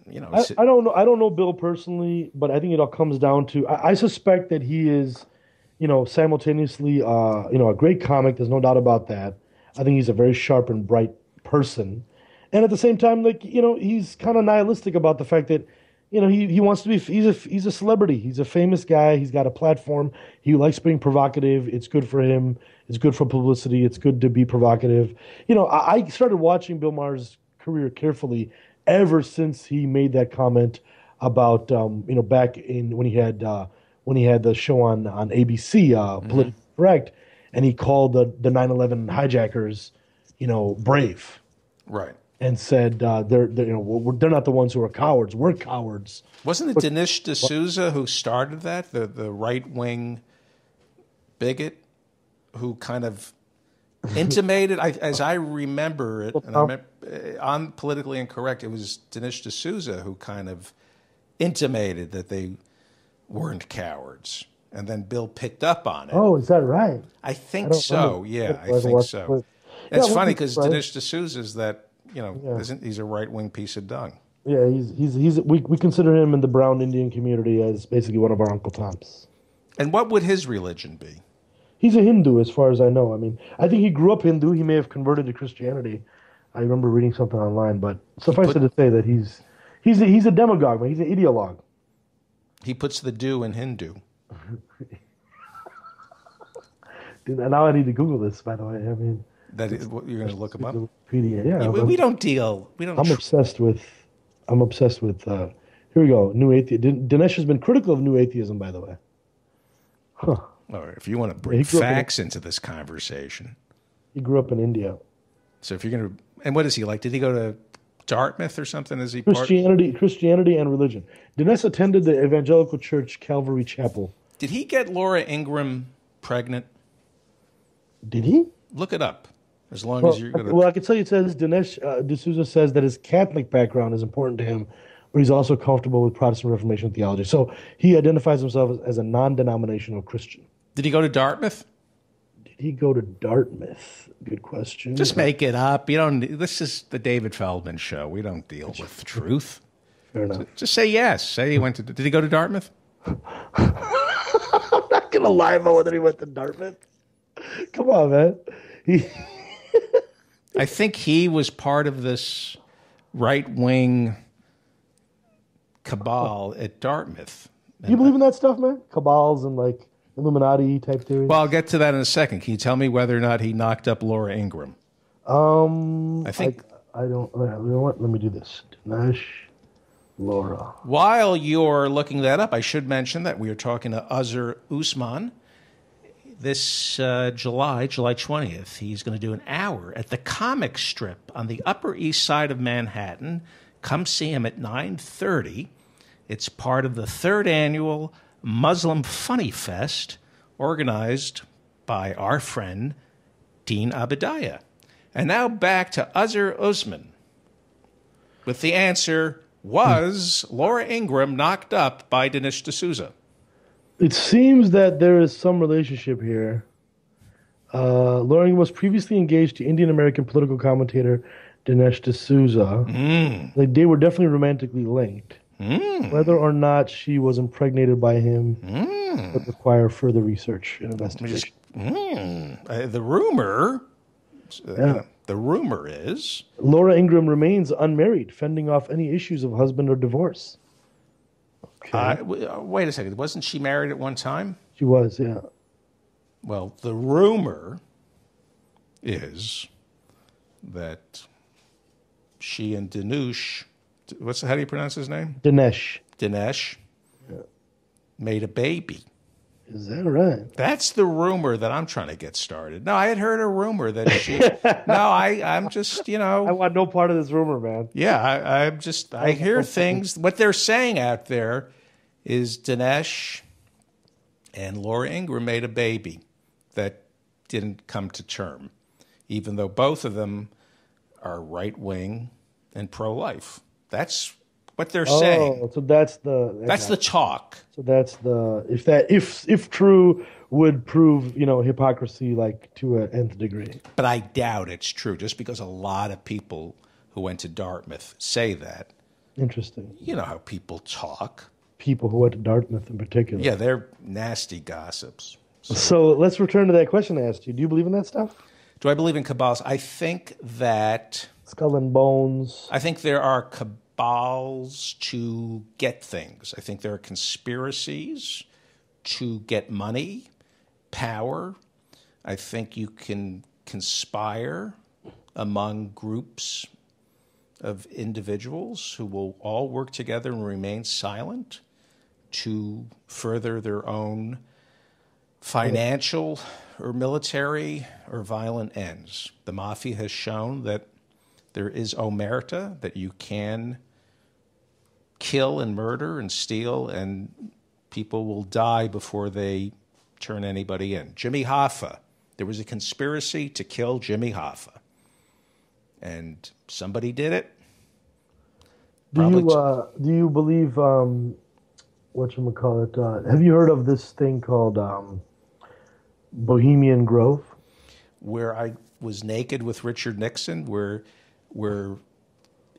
S2: You know,
S1: I, I don't know. I don't know Bill personally, but I think it all comes down to. I, I suspect that he is, you know, simultaneously, uh, you know, a great comic. There's no doubt about that. I think he's a very sharp and bright person, and at the same time, like you know, he's kind of nihilistic about the fact that, you know, he, he wants to be. He's a he's a celebrity. He's a famous guy. He's got a platform. He likes being provocative. It's good for him. It's good for publicity. It's good to be provocative. You know, I, I started watching Bill Maher's career carefully ever since he made that comment about um, you know back in when he had uh, when he had the show on on ABC uh, politically correct, and he called the the 9/11 hijackers, you know, brave,
S2: right.
S1: and said uh, they're, they're you know we're, they're not the ones who are cowards. We're cowards.
S2: Wasn't it Dinesh D'Souza who started that, the, the right wing bigot who kind of intimated, I, as I remember it, and I remember, uh, on Politically Incorrect, it was Dinesh D'Souza who kind of intimated that they weren't cowards. And then Bill picked up on it.
S1: Oh, is that right?
S2: I think
S1: don't
S2: so. Yeah,
S1: I
S2: I think so.
S1: it.
S2: It's
S1: Yeah,
S2: funny because
S1: right.
S2: Dinesh D'Souza is that, you know, isn't, he's a right wing piece of dung.
S1: Yeah, he's he's he's we we consider him in the brown Indian community as basically one of our Uncle Toms.
S2: And what would his religion be?
S1: He's a Hindu, as far as I know. I mean, I think he grew up Hindu. He may have converted to Christianity. I remember reading something online, but suffice
S2: put-
S1: it to say that he's he's a, he's a demagogue, man. He's an ideologue.
S2: He puts the do in Hindu.
S1: Dude, now I need to Google this. By the way, I mean,
S2: That is, what- you're going to look him up.
S1: Wikipedia. Yeah,
S2: we, we don't deal. We don't.
S1: I'm
S2: tr-
S1: obsessed with. I'm obsessed with. Uh, here we go. New atheism. Dinesh has been critical of new atheism, by the way. Huh.
S2: All right, if you want to bring
S1: he grew up in-
S2: facts into this conversation,
S1: He grew up in India.
S2: so if you're going to, and what is he like? Did he go to Dartmouth or something? Is he part?
S1: Christianity, Christianity, and religion. Dinesh attended the Evangelical Church Calvary Chapel.
S2: Did he get Laura Ingraham pregnant?
S1: Did he?
S2: Look it up. As long
S1: Well,
S2: as you're going to.
S1: well, I can tell you, it says Dinesh uh, D'Souza says that his Catholic background is important to him, but he's also comfortable with Protestant Reformation theology. So he identifies himself as, a non-denominational Christian.
S2: Did he go to Dartmouth?
S1: Did he go to Dartmouth? Good question.
S2: Just make it up. You don't. This is the David Feldman show. We don't deal with truth.
S1: Fair enough.
S2: Just say yes. Say he went to. Did he go to Dartmouth?
S1: I'm not gonna lie about whether he went to Dartmouth. Come on, man. He,
S2: I think he was part of this right wing cabal at Dartmouth.
S1: you believe in that stuff, man? Cabals and like Illuminati type theories.
S2: Well, I'll get to that in a second. Can you tell me whether or not he knocked up Laura Ingraham?
S1: um,
S2: I think-
S1: I, I don't. You know what? Let me do this. Dinesh, Laura.
S2: While you're looking that up, I should mention that we are talking to Azhar Usman this uh, July, July 20th. He's going to do an hour at the comic strip on the Upper East Side of Manhattan. Come see him at 9:30. It's part of the third annual Muslim Funny Fest organized by our friend Dean Obeidallah. And now back to Azhar Usman with the answer was Laura Ingraham knocked up by Dinesh D'Souza?
S1: It seems that there is some relationship here. Uh, Ingraham was previously engaged to Indian American political commentator Dinesh D'Souza. Like they were definitely romantically linked. Whether or not she was impregnated by him would require further research and investigation.
S2: Uh, the rumor, uh,
S1: Yeah.
S2: The rumor is
S1: Laura Ingraham remains unmarried, fending off any issues of husband or divorce.
S2: uh, w- uh, wait a second, wasn't she married at one time?
S1: She was, yeah.
S2: Well, the rumor is that she and Dinush, what's how do you pronounce his name?
S1: Dinesh.
S2: Dinesh made a baby.
S1: Is that right?
S2: That's the rumor that I'm trying to get started. No, I had heard a rumor that she. no, I, I'm just, you know.
S1: I want no part of this rumor, man.
S2: Yeah, I, I'm just. I hear things. What they're saying out there is Dinesh and Laura Ingraham made a baby that didn't come to term, even though both of them are right wing and pro life. That's what they're oh, saying.
S1: Oh, so that's the
S2: That's the talk.
S1: so that's the if that if if true would prove you know hypocrisy like to an nth degree.
S2: But I doubt it's true, just because a lot of people who went to Dartmouth say that.
S1: Interesting.
S2: You know how people talk.
S1: People who went to Dartmouth in particular.
S2: Yeah, they're nasty gossips.
S1: So let's return to that question I asked you. Do you believe in that stuff?
S2: Do I believe in cabals? I think that
S1: Skull and bones.
S2: I think there are cabals to get things. I think there are conspiracies to get money, power. I think you can conspire among groups of individuals who will all work together and remain silent to further their own financial or military or violent ends. The mafia has shown that there is omerta, that you can kill and murder and steal, and people will die before they turn anybody in. Jimmy Hoffa, there was a conspiracy to kill Jimmy Hoffa, and somebody did it.
S1: Do
S2: Probably
S1: you uh, do you believe um, what you call it? Uh, have you heard of this thing called um, Bohemian Grove?
S2: where I was naked with Richard Nixon, where where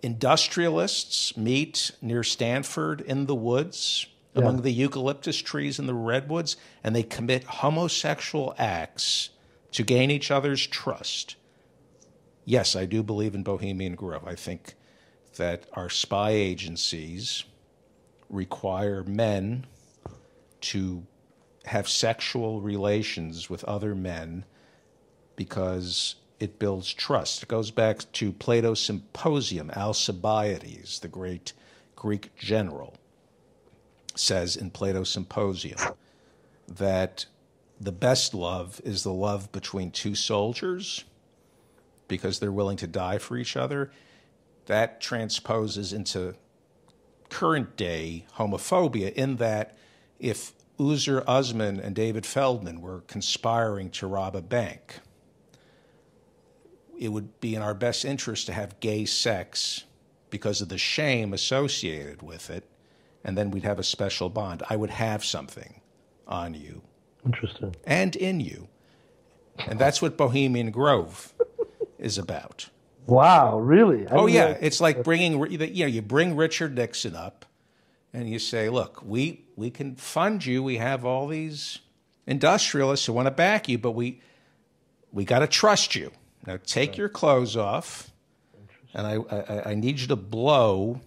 S2: industrialists meet near Stanford in the woods among the eucalyptus trees and the redwoods, and they commit homosexual acts to gain each other's trust. Yes, I do believe in Bohemian Grove. I think that our spy agencies require men to have sexual relations with other men because it builds trust. It goes back to Plato's Symposium. Alcibiades, the great Greek general, says in Plato's Symposium that the best love is the love between two soldiers because they're willing to die for each other. That transposes into current day homophobia in that if Azhar Usman and David Feldman were conspiring to rob a bank, it would be in our best interest to have gay sex because of the shame associated with it, and then we'd have a special bond. I would have something on you
S1: Interesting.
S2: and in you. And that's what Bohemian Grove is about.
S1: Wow, really? I
S2: Oh yeah,
S1: realize-
S2: it's like bringing you know you bring Richard Nixon up, and you say, look, we we can fund you. We have all these industrialists who want to back you, but we we got to trust you. Now take your clothes off, and I, I I need you to blow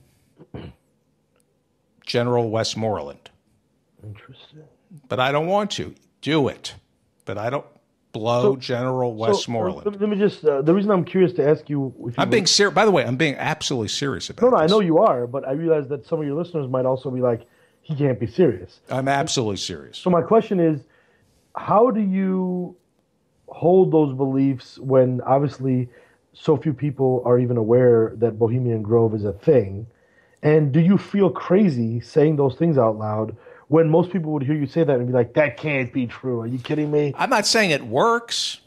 S2: General Westmoreland.
S1: Interesting.
S2: But I don't want to do it. But I don't blow General
S1: So, uh,
S2: Westmoreland.
S1: let, let me just. Uh, the reason I'm curious to ask you. If you
S2: I'm being serious. By the way, I'm being absolutely serious about
S1: No, no, I know you are, but I realize that some of your listeners might also be like, he can't be serious.
S2: I'm absolutely serious.
S1: So my question is, how do you hold those beliefs when obviously so few people are even aware that Bohemian Grove is a thing? And do you feel crazy saying those things out loud when most people would hear you say that and be like, that can't be true? Are you kidding me?
S2: I'm not saying it works.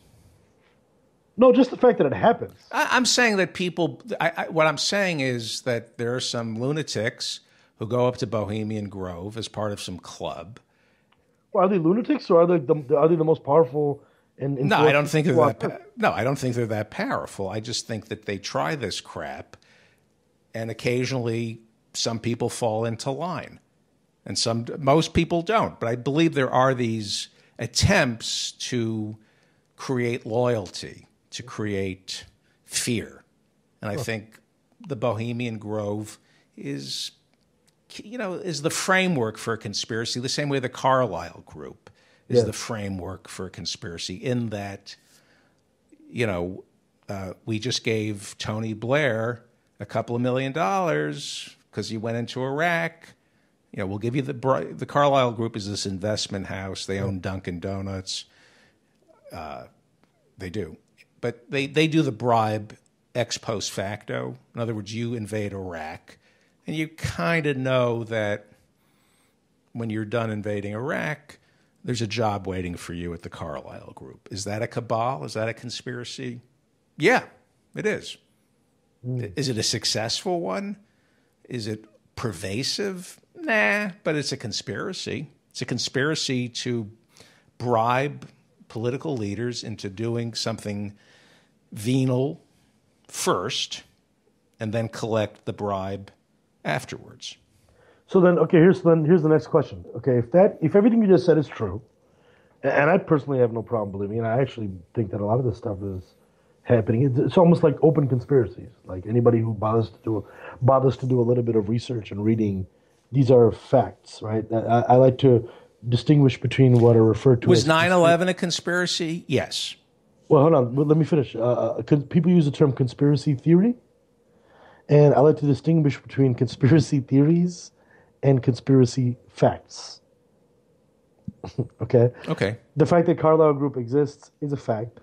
S1: No, just the fact that it happens.
S2: I, I'm saying that people. I, I, what I'm saying is that there are some lunatics who go up to Bohemian Grove as part of some club.
S1: Well, are they lunatics or are they the, are they the most powerful? And
S2: No, I don't think they're that. Pa- no, I don't think they're that powerful. I just think that they try this crap, and occasionally some people fall into line, and some most people don't. But I believe there are these attempts to create loyalty, to create fear, and I think the Bohemian Grove is, you know, is the framework for a conspiracy. The same way the Carlyle Group is the framework for a conspiracy. In that, you know, uh, we just gave Tony Blair a couple of million dollars because he went into Iraq. You know, we'll give you the the Carlyle Group is this investment house. They own Dunkin' Donuts. Uh, they do, but they they do the bribe ex post facto. In other words, you invade Iraq, and you kind of know that when you're done invading Iraq, there's a job waiting for you at the Carlyle Group. Is that a cabal? Is that a conspiracy? Yeah, it is. Mm. Is it a successful one? Is it pervasive? Nah, but it's a conspiracy. It's a conspiracy to bribe political leaders into doing something venal first and then collect the bribe afterwards.
S1: So then, okay, here's then here's the next question. Okay, if that if everything you just said is true, and I personally have no problem believing, and I actually think that a lot of this stuff is happening. It's, it's almost like open conspiracies. Like anybody who bothers to do bothers to do a little bit of research and reading, these are facts, right? I, I like to distinguish between what are referred to.
S2: Was 9/11 a conspiracy? Yes.
S1: Well, hold on. Let me finish. Uh, uh people use the term conspiracy theory, and I like to distinguish between conspiracy theories and conspiracy facts. okay?
S2: Okay.
S1: The fact that Carlyle Group exists is a fact.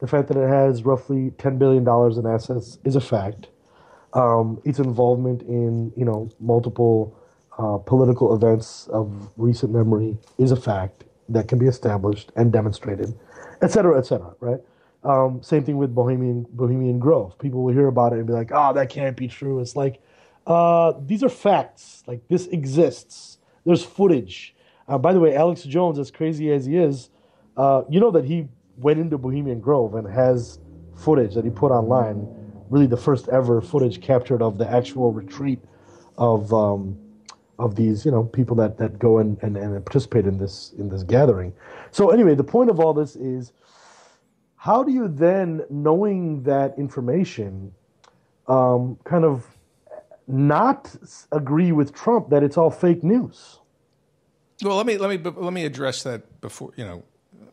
S1: The fact that it has roughly $10 billion in assets is a fact. Um, its involvement in, you know, multiple uh, political events of recent memory is a fact that can be established and demonstrated, et cetera, et cetera, right? Um, same thing with Bohemian Bohemian Grove. People will hear about it and be like, "Oh, that can't be true." It's like, uh, these are facts. Like this exists. There's footage. Uh, by the way, Alex Jones, as crazy as he is, uh, you know that he went into Bohemian Grove and has footage that he put online. Really, the first ever footage captured of the actual retreat of um, of these, you know, people that, that go and, and, and participate in this in this gathering. So anyway, the point of all this is, how do you then, knowing that information, um, kind of not agree with Trump that it's all fake news.
S2: Well, let me let me let me address that before you know.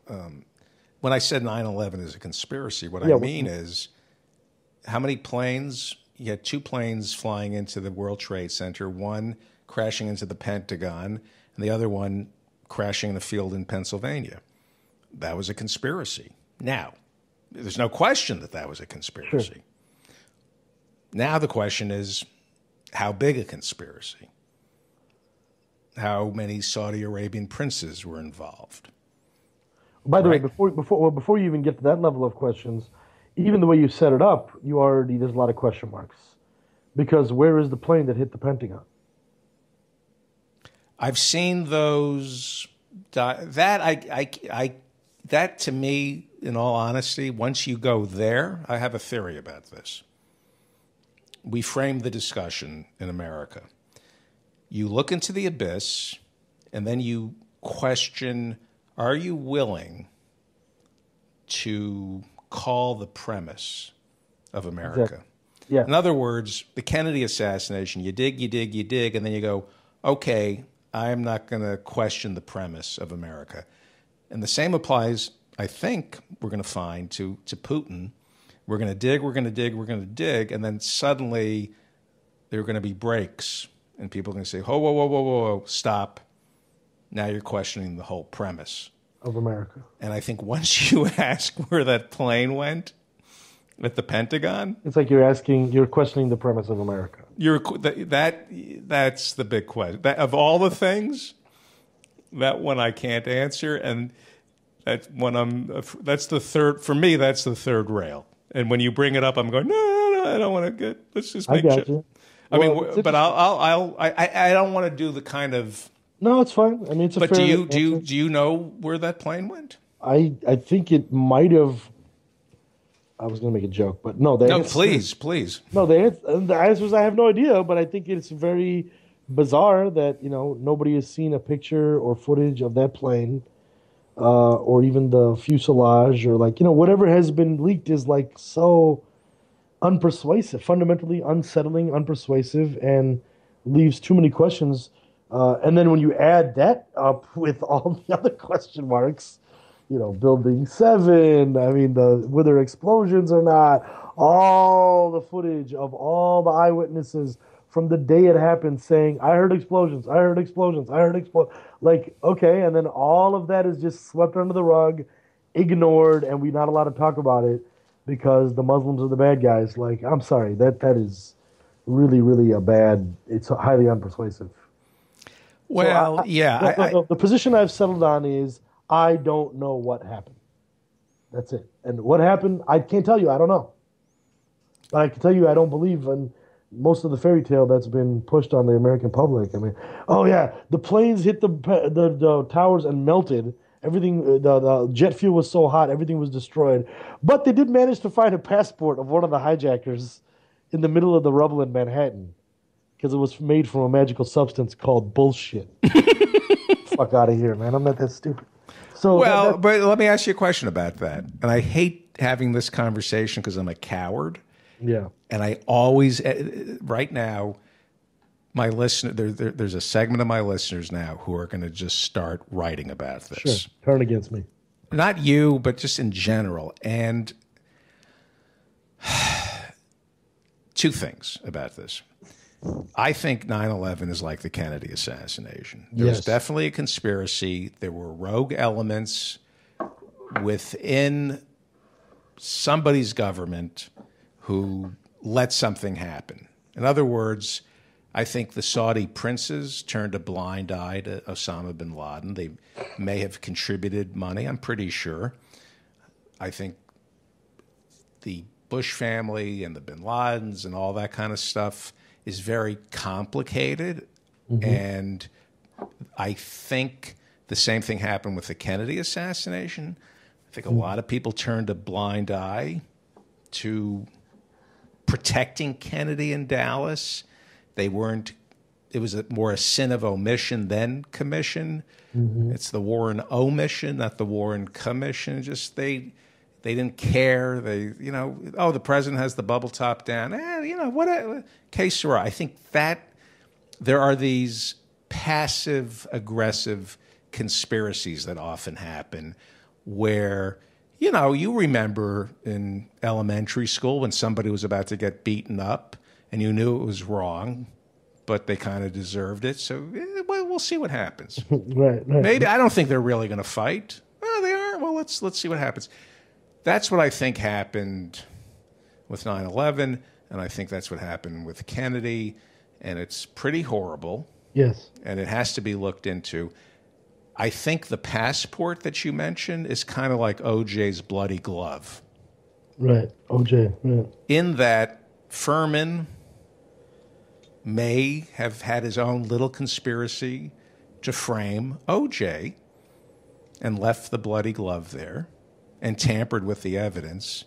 S2: Um, when I said 9/11 is a conspiracy, what yeah, I mean is how many planes? You had two planes flying into the World Trade Center, one crashing into the Pentagon, and the other one crashing in a field in Pennsylvania. That was a conspiracy. Now, there's no question that that was a conspiracy. Sure. Now the question is how big a conspiracy? How many Saudi Arabian princes were involved?
S1: By the right? way, before before well, before you even get to that level of questions, even the way you set it up, you already there's a lot of question marks. Because where is the plane that hit the Pentagon?
S2: I've seen those. That I, I, I, that to me, in all honesty, once you go there, I have a theory about this we frame the discussion in America. You look into the abyss and then you question are you willing to call the premise of America? Exactly. Yeah. In other words, the Kennedy assassination, you dig, you dig, you dig, and then you go, okay, I'm not going to question the premise of America. And the same applies, I think, we're going to find to, to Putin we're going to dig, we're going to dig, we're going to dig, and then suddenly there are going to be breaks, and people are going to say, "Whoa, whoa, whoa, whoa, whoa, stop!" Now you're questioning the whole premise
S1: of America.
S2: And I think once you ask where that plane went at the Pentagon,
S1: it's like you're asking, you're questioning the premise of America.
S2: You're that, that that's the big question. That, of all the things, that one I can't answer, and that one I'm. That's the third for me. That's the third rail. And when you bring it up, I'm going, no, no, no I don't want to get. Let's just make
S1: I got sure. you.
S2: I well, mean, but I'll, I'll, I'll, I, I don't want to do the kind of.
S1: No, it's fine. I mean, it's a.
S2: But do you, do you, do you know where that plane went?
S1: I, I think it might have. I was going to make a joke, but no.
S2: The no, answer, please, please.
S1: No, the answer, uh, the answer is I have no idea, but I think it's very bizarre that you know nobody has seen a picture or footage of that plane uh, or even the fuselage or like you know whatever has been leaked is like so unpersuasive, fundamentally unsettling, unpersuasive, and leaves too many questions. Uh, and then when you add that up with all the other question marks, you know, building seven, I mean, the whether explosions or not, all the footage of all the eyewitnesses from the day it happened saying, I heard explosions, I heard explosions, I heard explosions. Like, okay, and then all of that is just swept under the rug, ignored, and we're not allowed to talk about it because the Muslims are the bad guys. Like, I'm sorry, that that is really, really a bad, it's highly unpersuasive.
S2: Well, so I, yeah.
S1: The, I, I, the position I've settled on is I don't know what happened. That's it. And what happened, I can't tell you. I don't know. But I can tell you I don't believe in most of the fairy tale that's been pushed on the American public. I mean, oh yeah, the planes hit the the, the towers and melted. Everything, uh, the, the jet fuel was so hot, everything was destroyed. But they did manage to find a passport of one of the hijackers in the middle of the rubble in Manhattan because it was made from a magical substance called bullshit. Fuck out of here, man! I'm not that stupid.
S2: So well, that, that, but let me ask you a question about that. And I hate having this conversation because I'm a coward.
S1: Yeah.
S2: And I always, eh, right now, my listener, there, there, there's a segment of my listeners now who are going to just start writing about this.
S1: Sure. Turn against me.
S2: Not you, but just in general. And two things about this. I think 9 11 is like the Kennedy assassination. There yes. was definitely a conspiracy. There were rogue elements within somebody's government who let something happen. In other words, I think the Saudi princes turned a blind eye to Osama bin Laden. They may have contributed money, I'm pretty sure. I think the Bush family and the bin Ladens and all that kind of stuff is very complicated. Mm-hmm. And I think the same thing happened with the Kennedy assassination. I think a mm-hmm. lot of people turned a blind eye to protecting Kennedy in Dallas. They weren't. It was a, more a sin of omission than commission. Mm-hmm. It's the war in omission, not the war in commission. Just they they didn't care. They, you know, oh, the president has the bubble top down. Eh, you know, what a case I think that there are these passive aggressive conspiracies that often happen where you know, you remember in elementary school when somebody was about to get beaten up and you knew it was wrong, but they kind of deserved it. So eh, well, we'll see what happens.
S1: right, right.
S2: Maybe I don't think they're really going to fight. Well, they are. Well, let's let's see what happens. That's what I think happened with 9/11, and I think that's what happened with Kennedy, and it's pretty horrible.
S1: Yes.
S2: And it has to be looked into. I think the passport that you mentioned is kind of like OJ's bloody glove.
S1: Right, OJ. Right.
S2: In that Fuhrman may have had his own little conspiracy to frame OJ and left the bloody glove there and tampered with the evidence.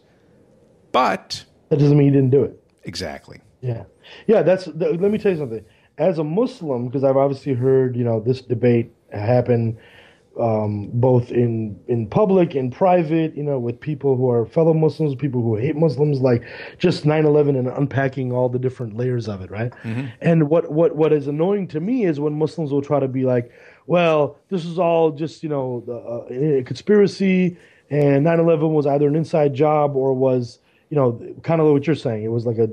S2: But
S1: that doesn't mean he didn't do it.
S2: Exactly.
S1: Yeah. Yeah, that's let me tell you something. As a Muslim because I've obviously heard, you know, this debate happen um, both in in public and private, you know, with people who are fellow Muslims, people who hate Muslims, like just 9/11 and unpacking all the different layers of it, right? Mm-hmm. And what what what is annoying to me is when Muslims will try to be like, well, this is all just you know uh, a conspiracy, and 9/11 was either an inside job or was you know kind of what you're saying, it was like a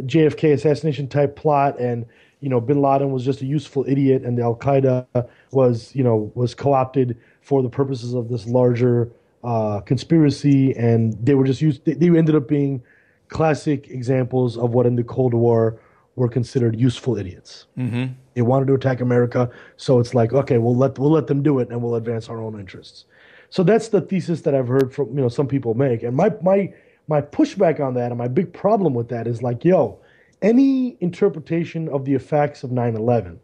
S1: JFK assassination type plot, and you know, Bin Laden was just a useful idiot, and the Al Qaeda was, you know, was co-opted for the purposes of this larger uh, conspiracy, and they were just used. They, they, ended up being classic examples of what in the Cold War were considered useful idiots. Mm-hmm. They wanted to attack America, so it's like, okay, we'll let we'll let them do it, and we'll advance our own interests. So that's the thesis that I've heard from you know some people make, and my my my pushback on that and my big problem with that is like, yo, any interpretation of the effects of 9 11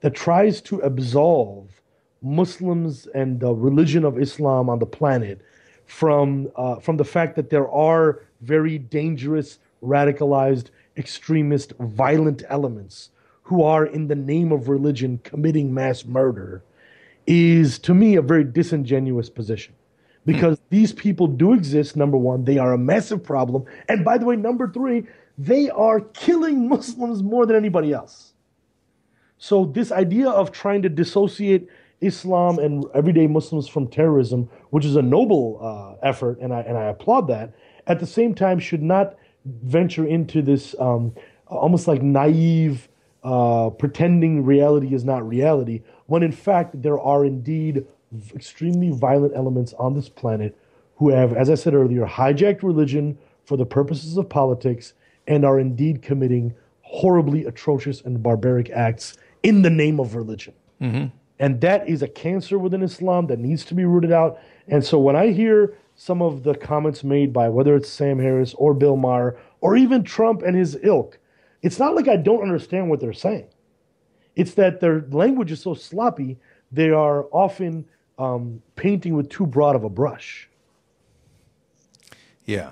S1: that tries to absolve Muslims and the religion of Islam on the planet from, uh, from the fact that there are very dangerous, radicalized, extremist, violent elements who are, in the name of religion, committing mass murder is, to me, a very disingenuous position. Because these people do exist, number one, they are a massive problem. And by the way, number three, they are killing Muslims more than anybody else. So, this idea of trying to dissociate Islam and everyday Muslims from terrorism, which is a noble uh, effort, and I, and I applaud that, at the same time should not venture into this um, almost like naive uh, pretending reality is not reality, when in fact there are indeed extremely violent elements on this planet who have, as I said earlier, hijacked religion for the purposes of politics and are indeed committing horribly atrocious and barbaric acts in the name of religion. Mm-hmm. And that is a cancer within Islam that needs to be rooted out. And so when I hear some of the comments made by whether it's Sam Harris or Bill Maher or even Trump and his ilk, it's not like I don't understand what they're saying. It's that their language is so sloppy, they are often um, painting with too broad of a brush.
S2: Yeah.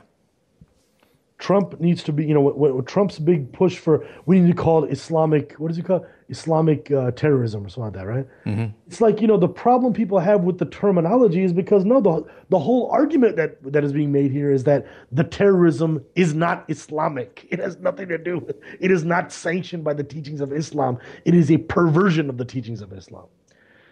S1: Trump needs to be, you know, what, what, Trump's big push for, we need to call it Islamic, what does he call it? Islamic uh, terrorism or something like that, right? Mm-hmm. It's like, you know, the problem people have with the terminology is because, no, the, the whole argument that, that is being made here is that the terrorism is not Islamic. It has nothing to do with, it is not sanctioned by the teachings of Islam. It is a perversion of the teachings of Islam.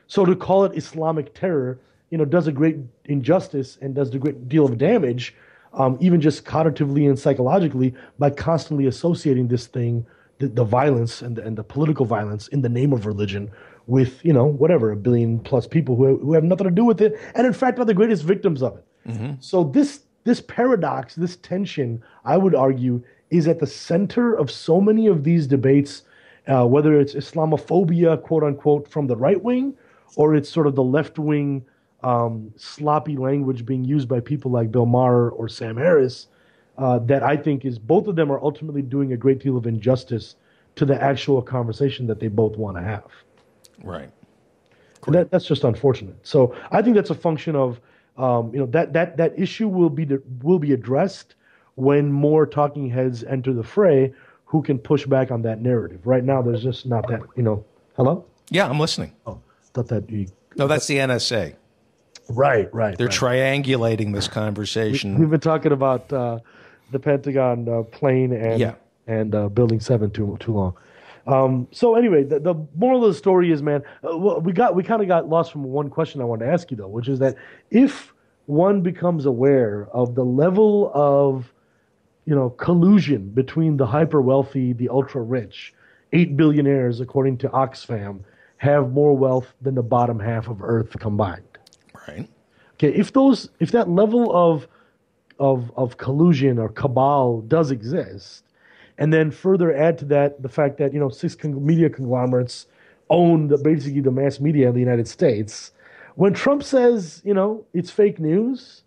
S1: So to call it Islamic terror, you know, does a great injustice and does a great deal of damage um, even just cognitively and psychologically, by constantly associating this thing, the, the violence and the, and the political violence in the name of religion, with you know whatever a billion plus people who have, who have nothing to do with it, and in fact are the greatest victims of it. Mm-hmm. So this this paradox, this tension, I would argue, is at the center of so many of these debates, uh, whether it's Islamophobia, quote unquote, from the right wing, or it's sort of the left wing um, sloppy language being used by people like Bill Maher or Sam Harris uh, that I think is both of them are ultimately doing a great deal of injustice to the actual conversation that they both want to have.
S2: Right.
S1: That, that's just unfortunate. So I think that's a function of um, you know that that that issue will be will be addressed when more talking heads enter the fray who can push back on that narrative. Right now, there's just not that. You know, hello.
S2: Yeah, I'm listening.
S1: Oh, thought that you.
S2: No, that's the NSA.
S1: Right, right.
S2: They're
S1: right.
S2: triangulating this conversation.
S1: We, have been talking about uh, the Pentagon uh, plane and
S2: yeah.
S1: and uh, Building Seven too too long. Um, so anyway, the, the, moral of the story is, man, uh, we got we kind of got lost from one question I wanted to ask you though, which is that if one becomes aware of the level of you know collusion between the hyper wealthy, the ultra rich, eight billionaires according to Oxfam have more wealth than the bottom half of Earth combined.
S2: Right.
S1: Okay, if those if that level of of of collusion or cabal does exist, and then further add to that the fact that you know six con- media conglomerates own the, basically the mass media in the United States. When Trump says you know it's fake news,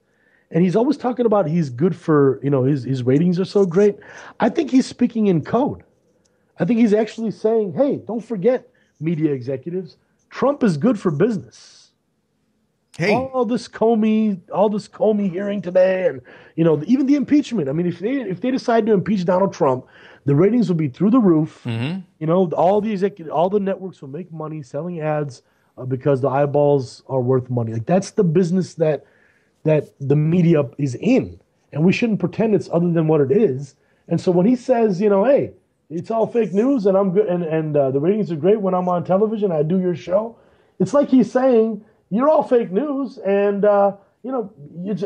S1: and he's always talking about he's good for you know his his ratings are so great, I think he's speaking in code. I think he's actually saying, hey, don't forget media executives, Trump is good for business
S2: Hey,
S1: all this Comey, all this Comey hearing today, and you know, even the impeachment. I mean, if they if they decide to impeach Donald Trump, the ratings will be through the roof.
S2: Mm-hmm.
S1: You know, all the executive, all the networks will make money selling ads uh, because the eyeballs are worth money. Like that's the business that that the media is in, and we shouldn't pretend it's other than what it is. And so when he says, you know, hey, it's all fake news, and I'm good, and and uh, the ratings are great when I'm on television, I do your show. It's like he's saying you're all fake news, and uh, you know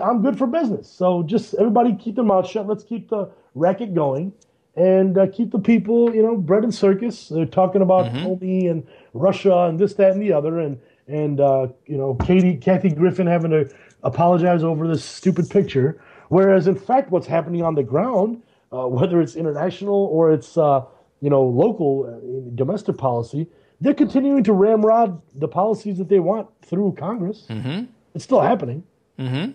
S1: I'm good for business. So just everybody keep their mouth shut. Let's keep the racket going, and uh, keep the people, you know, bread and circus. They're talking about mm-hmm. Comey and Russia and this, that, and the other, and and uh, you know, Katie, Kathy Griffin having to apologize over this stupid picture. Whereas in fact, what's happening on the ground, uh, whether it's international or it's uh, you know local uh, domestic policy, they're continuing to ramrod the policies that they want through Congress.
S2: Mm-hmm.
S1: It's still happening.
S2: Mm-hmm.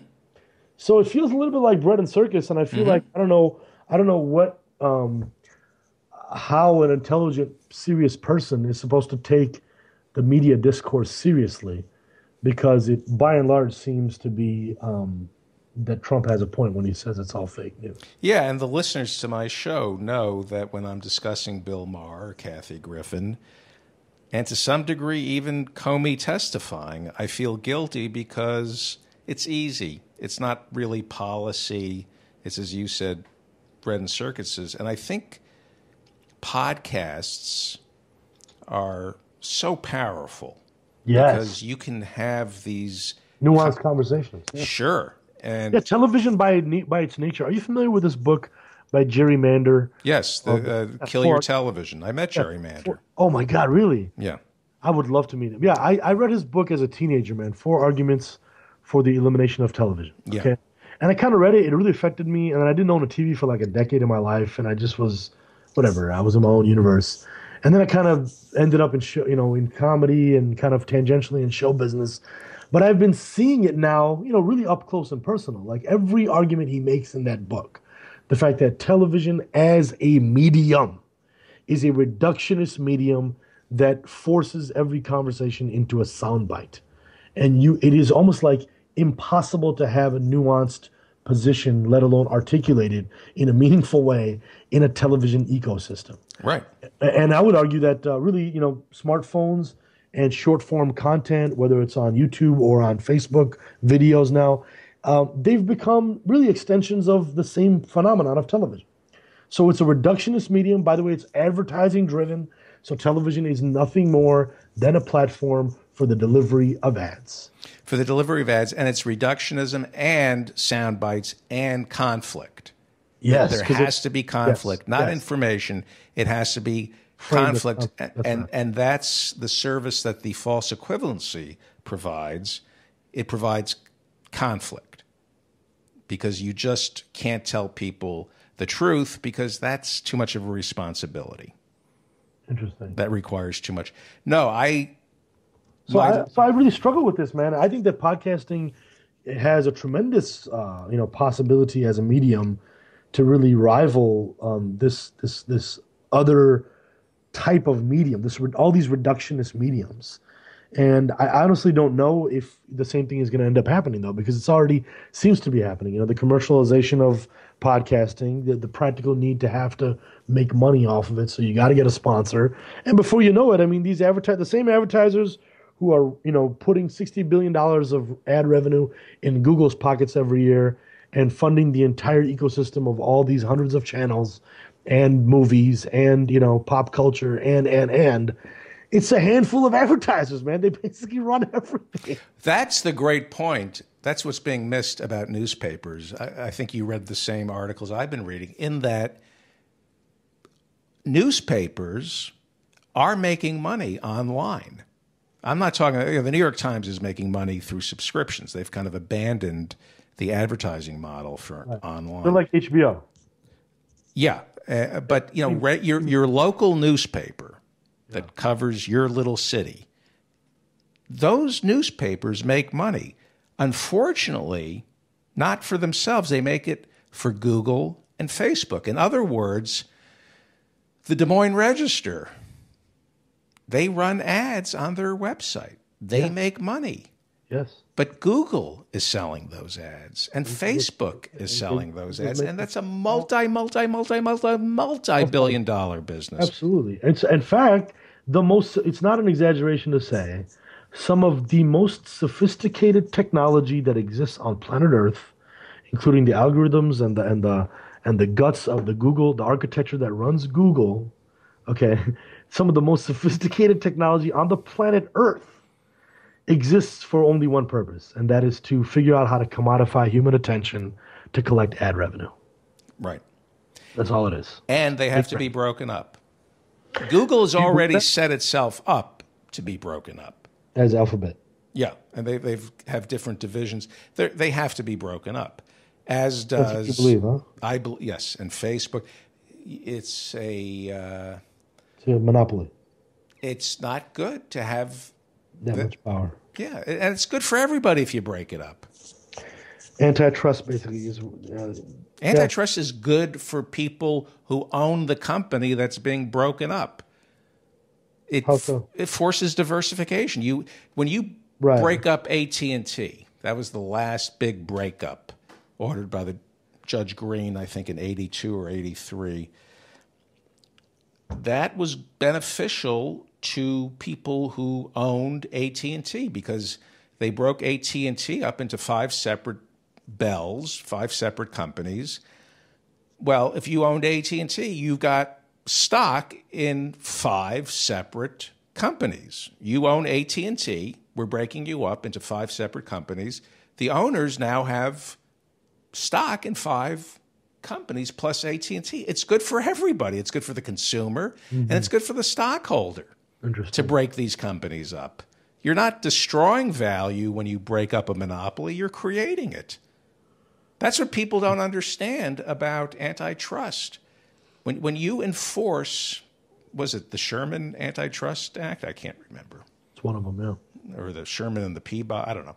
S1: So it feels a little bit like bread and circus, and I feel mm-hmm. like I don't know, I don't know what, um, how an intelligent, serious person is supposed to take the media discourse seriously, because it by and large seems to be um, that Trump has a point when he says it's all fake news.
S2: Yeah, and the listeners to my show know that when I'm discussing Bill Maher or Kathy Griffin and to some degree, even Comey testifying, I feel guilty because it's easy. It's not really policy. It's, as you said, bread and circuses. And I think podcasts are so powerful.
S1: Yes.
S2: Because you can have these
S1: nuanced conversations.
S2: Yeah. Sure. And
S1: yeah, television by by its nature. Are you familiar with this book by Jerry Mander.
S2: Yes, the uh, Kill Your Television. I met Jerry Mander.
S1: Oh my God, really?
S2: Yeah.
S1: I would love to meet him. Yeah, I, I read his book as a teenager, man. Four arguments for the elimination of television. Okay.
S2: Yeah.
S1: And I kind of read it. It really affected me. And I didn't own a TV for like a decade of my life, and I just was, whatever. I was in my own universe. And then I kind of ended up in show, you know, in comedy and kind of tangentially in show business. But I've been seeing it now, you know, really up close and personal. Like every argument he makes in that book, the fact that television as a medium is a reductionist medium that forces every conversation into a soundbite. And you it is almost like impossible to have a nuanced position, let alone articulated in a meaningful way in a television ecosystem.
S2: Right.
S1: And I would argue that uh, really, you know, smartphones and short form content, whether it's on YouTube or on Facebook videos now, uh, they've become really extensions of the same phenomenon of television. So it's a reductionist medium. By the way, it's advertising driven. So television is nothing more than a platform for the delivery of ads.
S2: For the delivery of ads, and it's reductionism and sound bites and conflict.
S1: Yes,
S2: there has
S1: it-
S2: to be conflict,
S1: yes,
S2: not
S1: yes.
S2: information. It has to be conflict,
S1: conflict, that's
S2: and
S1: right.
S2: and that's the service that the false equivalency provides. It provides conflict because you just can't tell people the truth because that's too much of a responsibility.
S1: Interesting.
S2: That requires too much. No, I.
S1: So
S2: my-
S1: I, so I really struggle with this, man. I think that podcasting has a tremendous, uh, you know, possibility as a medium to really rival um, this this this other type of medium. This all these reductionist mediums, and I honestly don't know if the same thing is going to end up happening though, because it's already seems to be happening. You know, the commercialization of podcasting, the, the practical need to have to make money off of it, so you got to get a sponsor, and before you know it, I mean, these advertise the same advertisers who are you know putting sixty billion dollars of ad revenue in Google's pockets every year and funding the entire ecosystem of all these hundreds of channels and movies and you know pop culture and and and it's a handful of advertisers man they basically run everything
S2: That's the great point. That's what's being missed about newspapers. I, I think you read the same articles I've been reading, in that newspapers are making money online. I'm not talking, you know, the New York Times is making money through subscriptions. They've kind of abandoned the advertising model for online.
S1: they're like hbo
S2: Yeah, uh, but you know, re- your your local newspaper that covers your little city. Those newspapers make money. Unfortunately, not for themselves. They make it for Google and Facebook. In other words, the Des Moines Register. They run ads on their website. They make money.
S1: yes
S2: But Google is selling those ads, and Facebook is selling those ads, and that's a multi, multi, multi, multi, multi billion dollar business.
S1: absolutely it's in fact the most it's not an exaggeration to say some of the most sophisticated technology that exists on planet earth including the algorithms and the and the and the guts of the google the architecture that runs google okay some of the most sophisticated technology on the planet earth exists for only one purpose and that is to figure out how to commodify human attention to collect ad revenue
S2: Right.
S1: that's all it is
S2: And they have to be broken up. Google has already set itself up to be broken up.
S1: as alphabet
S2: Yeah, and they they've have different divisions. They they have to be broken up, as does
S1: believe huh
S2: I bel yes, and Facebook. It's a uh,
S1: it's a monopoly
S2: it's not good to have
S1: that much power
S2: yeah, and it's good for everybody if you break it up.
S1: antitrust basically is uh,
S2: Antitrust is good for people who own the company that's being broken up. It
S1: so?
S2: it forces diversification. You when you
S1: Right.
S2: break up AT and T, that was the last big breakup ordered by the Judge Greene, I think in '82 or '83. That was beneficial to people who owned AT and T because they broke AT and T up into five separate bells, five separate companies. Well, if you owned AT&T, you've got stock in five separate companies. You own AT&T, we're breaking you up into five separate companies. The owners now have stock in five companies plus AT&T. It's good for everybody. It's good for the consumer and mm-hmm. it's good for the stockholder to break these companies up. You're not destroying value when you break up a monopoly, you're creating it. That's what people don't understand about antitrust. When when you enforce was it the Sherman Antitrust Act? I can't remember.
S1: It's one of them, yeah.
S2: Or the Sherman and the Peabody, I don't know.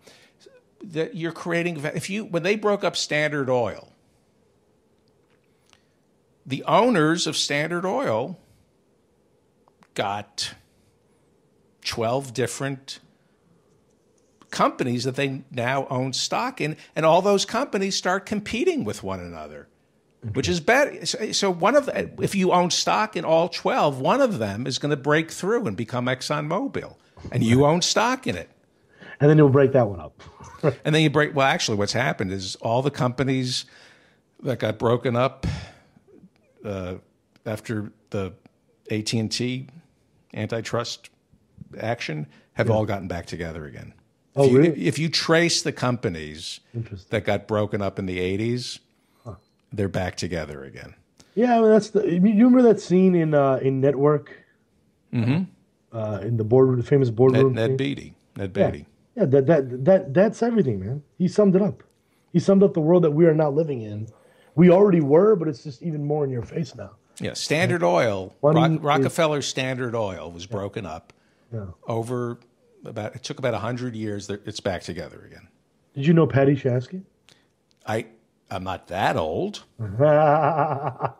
S2: That you're creating if you when they broke up Standard Oil, the owners of Standard Oil got 12 different companies that they now own stock in, and all those companies start competing with one another, which is bad. So- So, one of the, if you own stock in all 12, one of them is going to break through and become ExxonMobil, and you own stock in it.
S1: And then you'll break that one up.
S2: And then you break. Well, actually, what's happened is all the companies that got broken up uh, after the AT and T antitrust action have all gotten back together again.
S1: Oh,
S2: if you,
S1: really?
S2: If you trace the companies that got broken up in the '80s, they're back together again.
S1: Yeah, I mean, that's the. You remember that scene in uh, in Network? Mm-hmm. Uh, in the board, the famous
S2: Ned,
S1: boardroom.
S2: Ned
S1: scene?
S2: Beatty. Ned Beatty.
S1: Yeah, that that that that's everything, man. He summed it up. He summed up the world that we are not living in. We already were, but it's just even more in your face now.
S2: Yeah, Standard Oil, Rock,
S1: is-
S2: Rockefeller Standard Oil was broken up
S1: Yeah.
S2: over about. It took about hundred years. that It's back together again.
S1: Did you know Paddy Chayefsky?
S2: I I'm not that old.
S1: I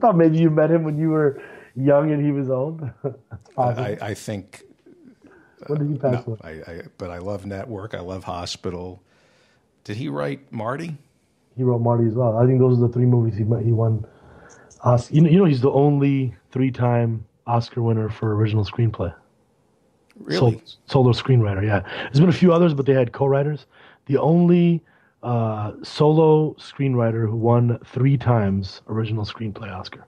S1: thought maybe you met him when you were young and he was old.
S2: I, I think
S1: when did he uh, pass
S2: no. I, I but I love Network. I love Hospital. Did he write Marty?
S1: He wrote Marty as well. I think those are the three movies he he won. Oscar. You know, you know, he's the only three-time Oscar winner for original screenplay.
S2: Really?
S1: Solo, solo screenwriter, yeah. There's been a few others, but they had co-writers. The only uh, solo screenwriter who won three times original screenplay Oscar.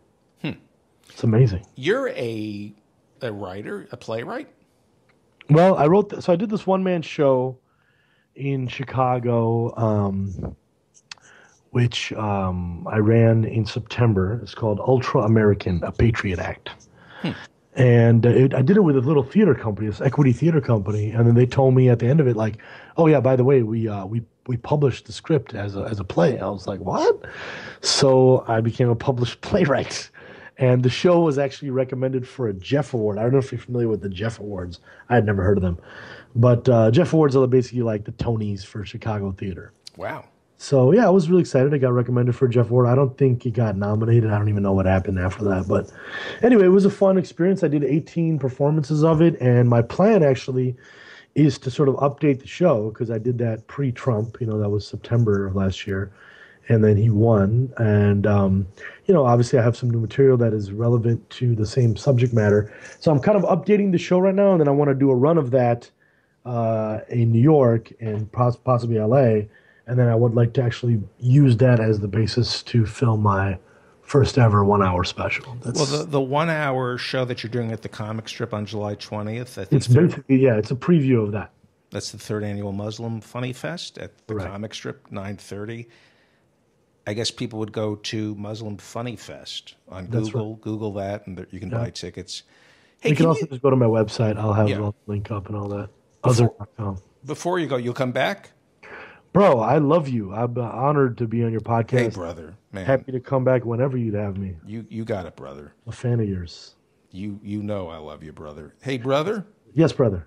S1: It's amazing.
S2: You're a a writer, a playwright.
S1: Well, I wrote th- so I did this one man show in Chicago, um, which um, I ran in September. It's called Ultra American: A Patriot Act. And uh, it, I did it with a little theater company, this equity theater company, and then they told me at the end of it, like, "Oh yeah, by the way, we uh, we we published the script as a as a play." I was like, "What?" So I became a published playwright, and the show was actually recommended for a Jeff Award. I don't know if you're familiar with the Jeff Awards. I had never heard of them, but uh, Jeff Awards are basically like the Tonys for Chicago theater.
S2: Wow.
S1: So yeah, I was really excited. I got recommended for Jeff Award. I don't think he got nominated. I don't even know what happened after that. But anyway, it was a fun experience. I did 18 performances of it, and my plan actually is to sort of update the show because I did that pre-Trump. You know, that was September of last year, and then he won. And um, you know, obviously, I have some new material that is relevant to the same subject matter. So I'm kind of updating the show right now, and then I want to do a run of that uh, in New York and pos- possibly LA and then I would like to actually use that as the basis to film my first ever one hour special. That's,
S2: Well, the the one hour show that you're doing at the comic strip on July 20th. I think
S1: it's basically yeah, it's a preview of that.
S2: That's the third annual Muslim Funny Fest at the
S1: Right.
S2: Comic Strip, nine thirty. I guess people would go to Muslim Funny Fest on
S1: That's
S2: Google. Google that, and you can buy tickets. Hey,
S1: You can
S2: can
S1: also
S2: you,
S1: just go to my website. I'll have
S2: Yeah.
S1: the link up and all that. Azhar.com.
S2: before you go, you'll come back.
S1: Bro, I love you. I'm honored to be on your podcast.
S2: Hey, brother, man,
S1: Happy to come back whenever you'd have me.
S2: you you got it, brother.
S1: A fan of yours.
S2: You you know I love you, brother. Hey, brother,
S1: Yes, brother.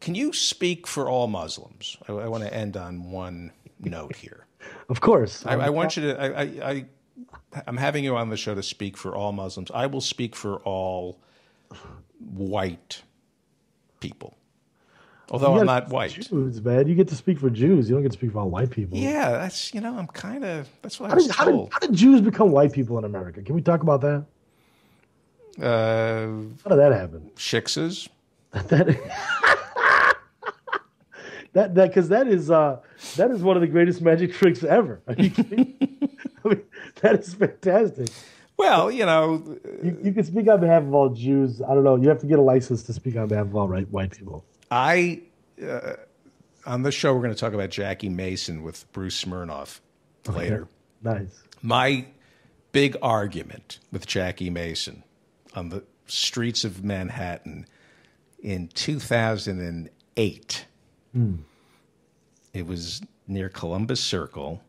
S2: can you speak for all Muslims? I, I want to end on one note here.
S1: Of course.
S2: I, I want you to. I, I, I, I'm having you on the show to speak for all Muslims. I will speak for all white people, although I'm not white.
S1: Jews, man. You get to speak for Jews. You don't get to speak for all white people.
S2: Yeah, that's you know I'm kind of that's what I
S1: How
S2: was
S1: did, how, did, how did Jews become white people in America? Can we talk about that?
S2: Uh,
S1: How did that happen?
S2: shiksas.
S1: that that that because that is uh that is one of the greatest magic tricks ever. Are you kidding? I mean, that is fantastic.
S2: Well, you know,
S1: You, you can speak on behalf of all Jews. I don't know. You have to get a license to speak on behalf of all right, white people.
S2: I uh, on this show we're going to talk about Jackie Mason with Bruce Smirnoff later.
S1: Nice.
S2: My big argument with Jackie Mason on the streets of Manhattan in 2008. It was near Columbus Circle.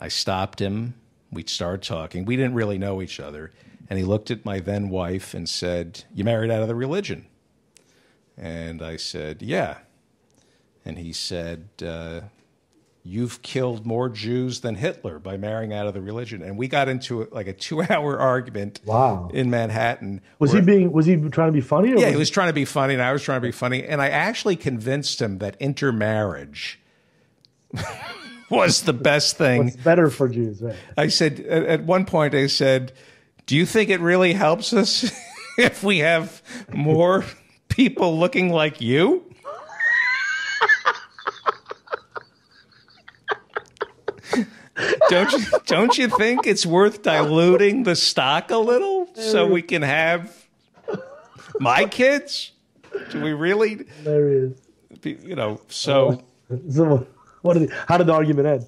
S2: I stopped him. We started talking. We didn't really know each other. And he looked at my then wife and said, You married out of the religion? And I said, Yeah. And he said, uh, You've killed more Jews than Hitler by marrying out of the religion. And we got into like a two hour argument
S1: Wow.
S2: in Manhattan.
S1: Was
S2: where-
S1: he being? Was he trying to be funny? Or
S2: yeah, he was trying to be funny, and I was trying to be funny, and I actually convinced him that intermarriage was the best thing.
S1: What's better for Jews? Right.
S2: I said at, at one point, I said, "Do you think it really helps us if we have more people looking like you?" don't you don't you think it's worth diluting the stock a little so we can have my kids? Do we really,
S1: There he is.
S2: you know? So
S1: So, what did? How did the argument end?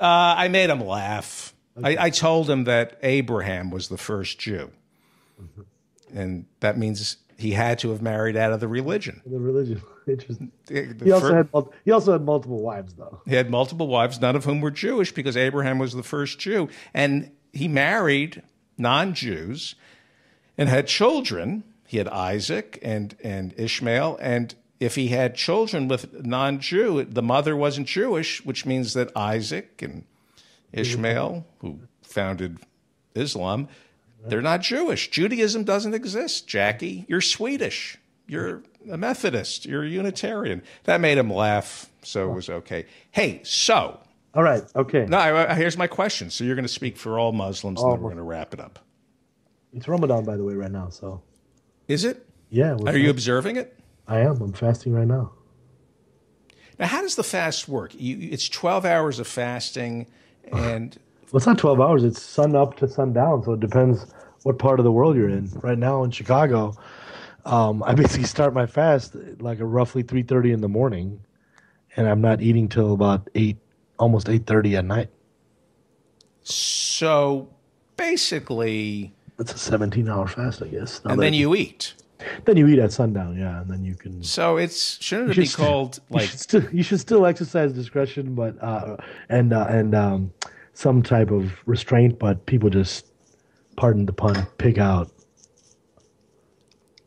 S2: uh, I made him laugh. I, I told him that Abraham was the first Jew, and that means he had to have married out of the religion.
S1: The religion. Interesting. He also had he also had multiple wives though.
S2: He had multiple wives, none of whom were Jewish, because Abraham was the first Jew. And he married non Jews and had children. He had Isaac and, and Ishmael. And if he had children with non Jew, the mother wasn't Jewish, which means that Isaac and Ishmael, who founded Islam, they're not Jewish. Judaism doesn't exist, Jackie. You're Swedish. You're a Methodist. You're a Unitarian. That made him laugh, so it was okay. Hey, so
S1: All right. Okay.
S2: no, I- I- here's my question. So you're going to speak for all Muslims, and then we're going to wrap it up.
S1: It's Ramadan, by the way, right now. So
S2: Is it?
S1: yeah.
S2: Are you observing it?
S1: I am. I'm fasting right now.
S2: Now, how does the fast work? You, it's 12 hours of fasting, and
S1: Well, it's not 12 hours. It's sun up to sundown. So it depends what part of the world you're in. Right now in Chicago, um, I basically start my fast like a roughly 3:30 in the morning, and I'm not eating till about eight, almost 8:30 at night.
S2: so basically,
S1: It's a 17 hour fast, I guess.
S2: And then you eat.
S1: then you eat at sundown, yeah, and then you can.
S2: So it's shouldn't it
S1: You
S2: be
S1: should st-
S2: called
S1: you
S2: like
S1: should still you should still exercise discretion, but uh, and uh, and um, some type of restraint, but people just, pardon the pun, pig out,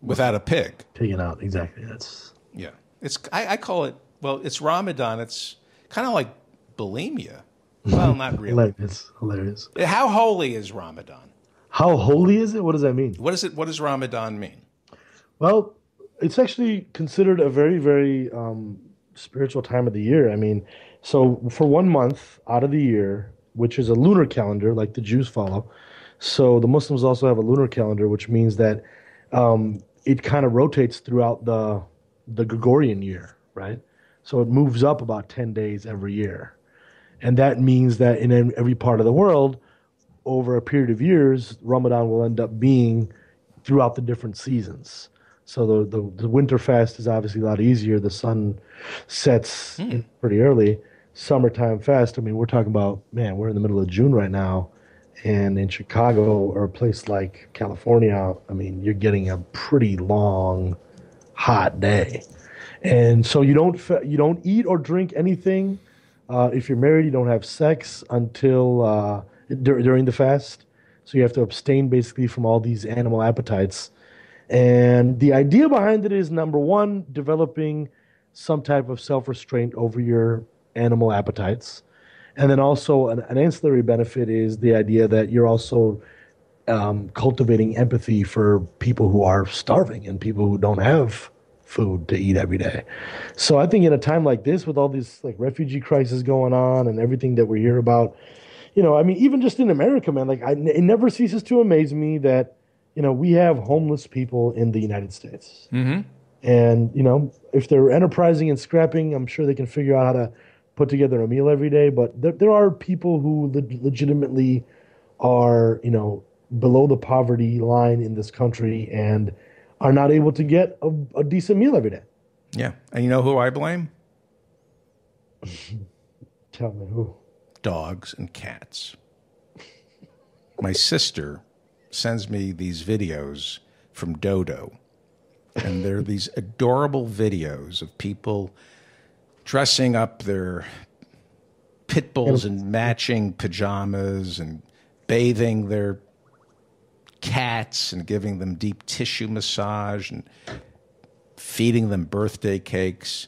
S2: without a pig?
S1: pigging out. Exactly. That's
S2: Yeah, it's I, I call it. Well, it's Ramadan. It's kind of like bulimia. Well, not really.
S1: It's hilarious.
S2: How holy is Ramadan?
S1: How holy is it? What does that mean?
S2: What is it? What does Ramadan mean?
S1: Well, it's actually considered a very, very um, spiritual time of the year. I mean, so for one month out of the year, which is a lunar calendar, like the Jews follow, so the Muslims also have a lunar calendar, which means that um, it kind of rotates throughout the the Gregorian year, right? So it moves up about ten days every year, and that means that in every part of the world, over a period of years, Ramadan will end up being throughout the different seasons. So the, the, the winter fast is obviously a lot easier. The sun sets in pretty early. Summertime fast, I mean, we're talking about, man, we're in the middle of June right now. And in Chicago or a place like California, I mean, you're getting a pretty long, hot day. And so you don't you don't eat or drink anything. Uh, if you're married, you don't have sex until uh, dur- during the fast. So you have to abstain basically from all these animal appetites. And the idea behind it is number one, developing some type of self restraint over your animal appetites. And then also, an, an ancillary benefit is the idea that you're also um, cultivating empathy for people who are starving and people who don't have food to eat every day. So I think in a time like this, with all this like refugee crisis going on and everything that we hear about, you know, I mean, even just in America, man, like I, it never ceases to amaze me that you know we have homeless people in the United States,
S2: Mm-hmm.
S1: and you know if they're enterprising and scrapping, I'm sure they can figure out how to put together a meal every day. But there, there are people who le- legitimately are you know below the poverty line in this country and are not able to get a, a decent meal every day.
S2: Yeah, and you know who I blame?
S1: Tell me who.
S2: dogs and cats. My sister sends me these videos from Dodo, and they're these adorable videos of people dressing up their pit bulls in matching pajamas and bathing their cats and giving them deep tissue massage and feeding them birthday cakes.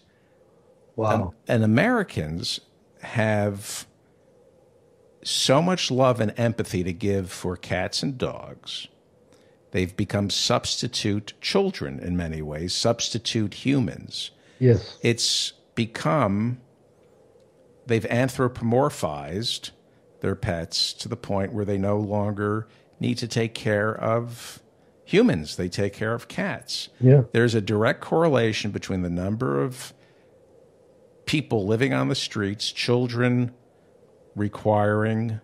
S1: Wow.
S2: And, and Americans have so much love and empathy to give for cats and dogs. They've become substitute children in many ways, substitute humans.
S1: yes.
S2: It's become, they've anthropomorphized their pets to the point where they no longer need to take care of humans, they take care of cats.
S1: Yeah.
S2: There's a direct correlation between the number of people living on the streets, children requiring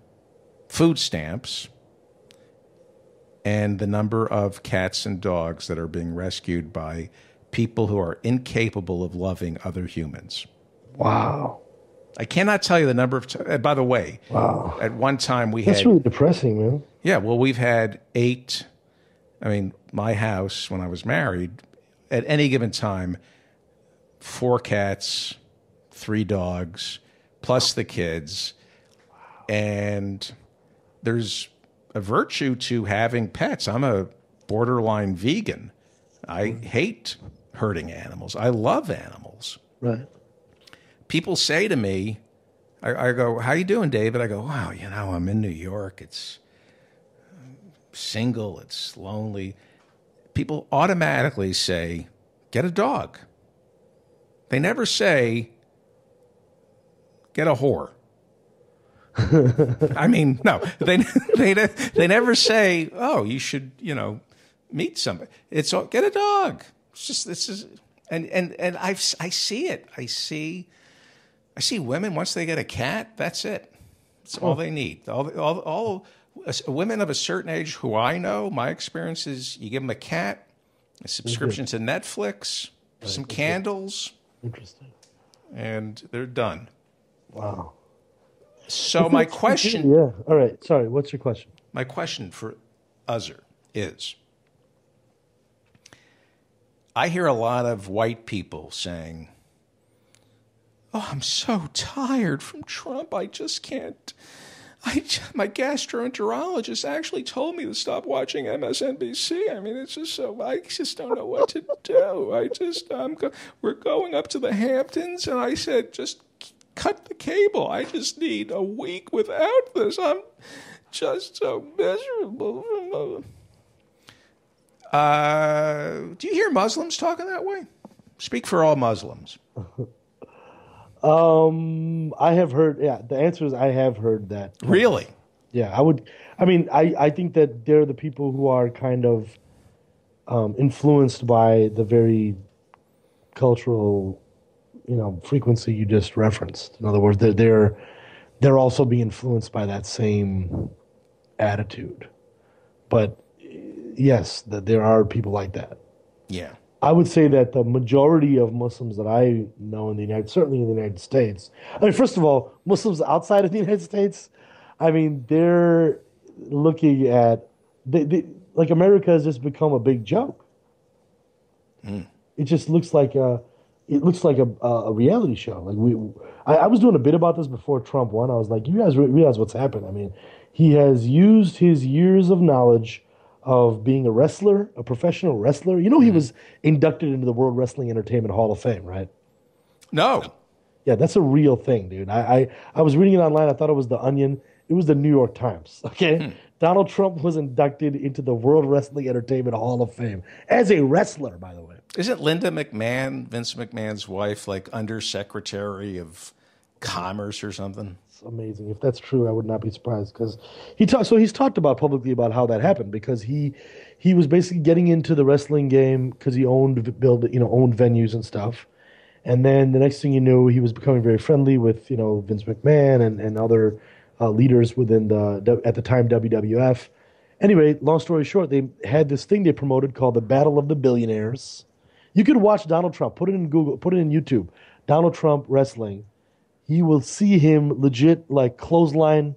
S2: food stamps, and the number of cats and dogs that are being rescued by people who are incapable of loving other humans.
S1: Wow.
S2: I cannot tell you the number of. T- uh, by the way,
S1: Wow.
S2: at one time we
S1: That's
S2: had
S1: really depressing, man.
S2: yeah, well, we've had eight. I mean, my house when I was married, at any given time, four cats, three dogs, plus the kids. wow. And there's a virtue to having pets. I'm a borderline vegan. I hate hurting animals. I love animals
S1: Right.
S2: people say to me, I, I go, "How you doing, David?" I go, "Wow, you know, I'm in New York. It's single. It's lonely." People automatically say, "Get a dog." They never say, "Get a whore." I mean, no, they they they never say, "Oh, you should," you know, meet somebody. It's all, get a dog. It's just this is, and and and I I see it. I see. I see women once they get a cat, that's it. That's all they need. All, all, all women of a certain age who I know, my experience is you give them a cat, a subscription mm-hmm. to Netflix, some candles,
S1: Interesting.
S2: and they're done.
S1: Wow.
S2: So my question,
S1: Yeah. All right. Sorry. What's your question?
S2: my question for Azhar is, I hear a lot of white people saying, "Oh, I'm so tired from Trump. I just can't." I, my gastroenterologist actually told me to stop watching MSNBC. I mean, it's just so I just don't know what to do. I just I'm go, we're going up to the Hamptons, and I said just cut the cable. I just need a week without this. I'm just so miserable. Uh, do you hear Muslims talking that way? Speak for all Muslims.
S1: Um, I have heard. Yeah, the answer is I have heard that.
S2: Really?
S1: Yeah, I would. I mean, I I think that they're the people who are kind of um, influenced by the very cultural, you know, frequency you just referenced. In other words, they're they're they're also being influenced by that same attitude. But yes, that there are people like that.
S2: Yeah.
S1: I would say that the majority of Muslims that I know in the United, certainly in the United States, I mean, first of all, Muslims outside of the United States, I mean, they're looking at, they, they, like America has just become a big joke. Mm. It just looks like a, it looks like a, a reality show. Like we, I, I was doing a bit about this before Trump won. I was like, you guys realize what's happened? I mean, he has used his years of knowledge of being a wrestler, a professional wrestler. You know, he mm-hmm. was inducted into the World Wrestling Entertainment Hall of Fame, right?
S2: No.
S1: Yeah, that's a real thing, dude. I, I, I was reading it online. I thought it was the Onion. It was the New York Times. Okay, hmm. Donald Trump was inducted into the World Wrestling Entertainment Hall of Fame as a wrestler, by the way.
S2: Isn't Linda McMahon, Vince McMahon's wife, like undersecretary of commerce or something?
S1: Amazing. If that's true, I would not be surprised because he talked. So he's talked about publicly about how that happened because he he was basically getting into the wrestling game because he owned build you know owned venues and stuff, and then the next thing you knew, he was becoming very friendly with you know Vince McMahon and and other uh, leaders within the at the time WWF. Anyway, long story short, they had this thing they promoted called the Battle of the Billionaires. You could watch Donald Trump. Put it in Google. Put it in YouTube. Donald Trump wrestling you will see him legit like clothesline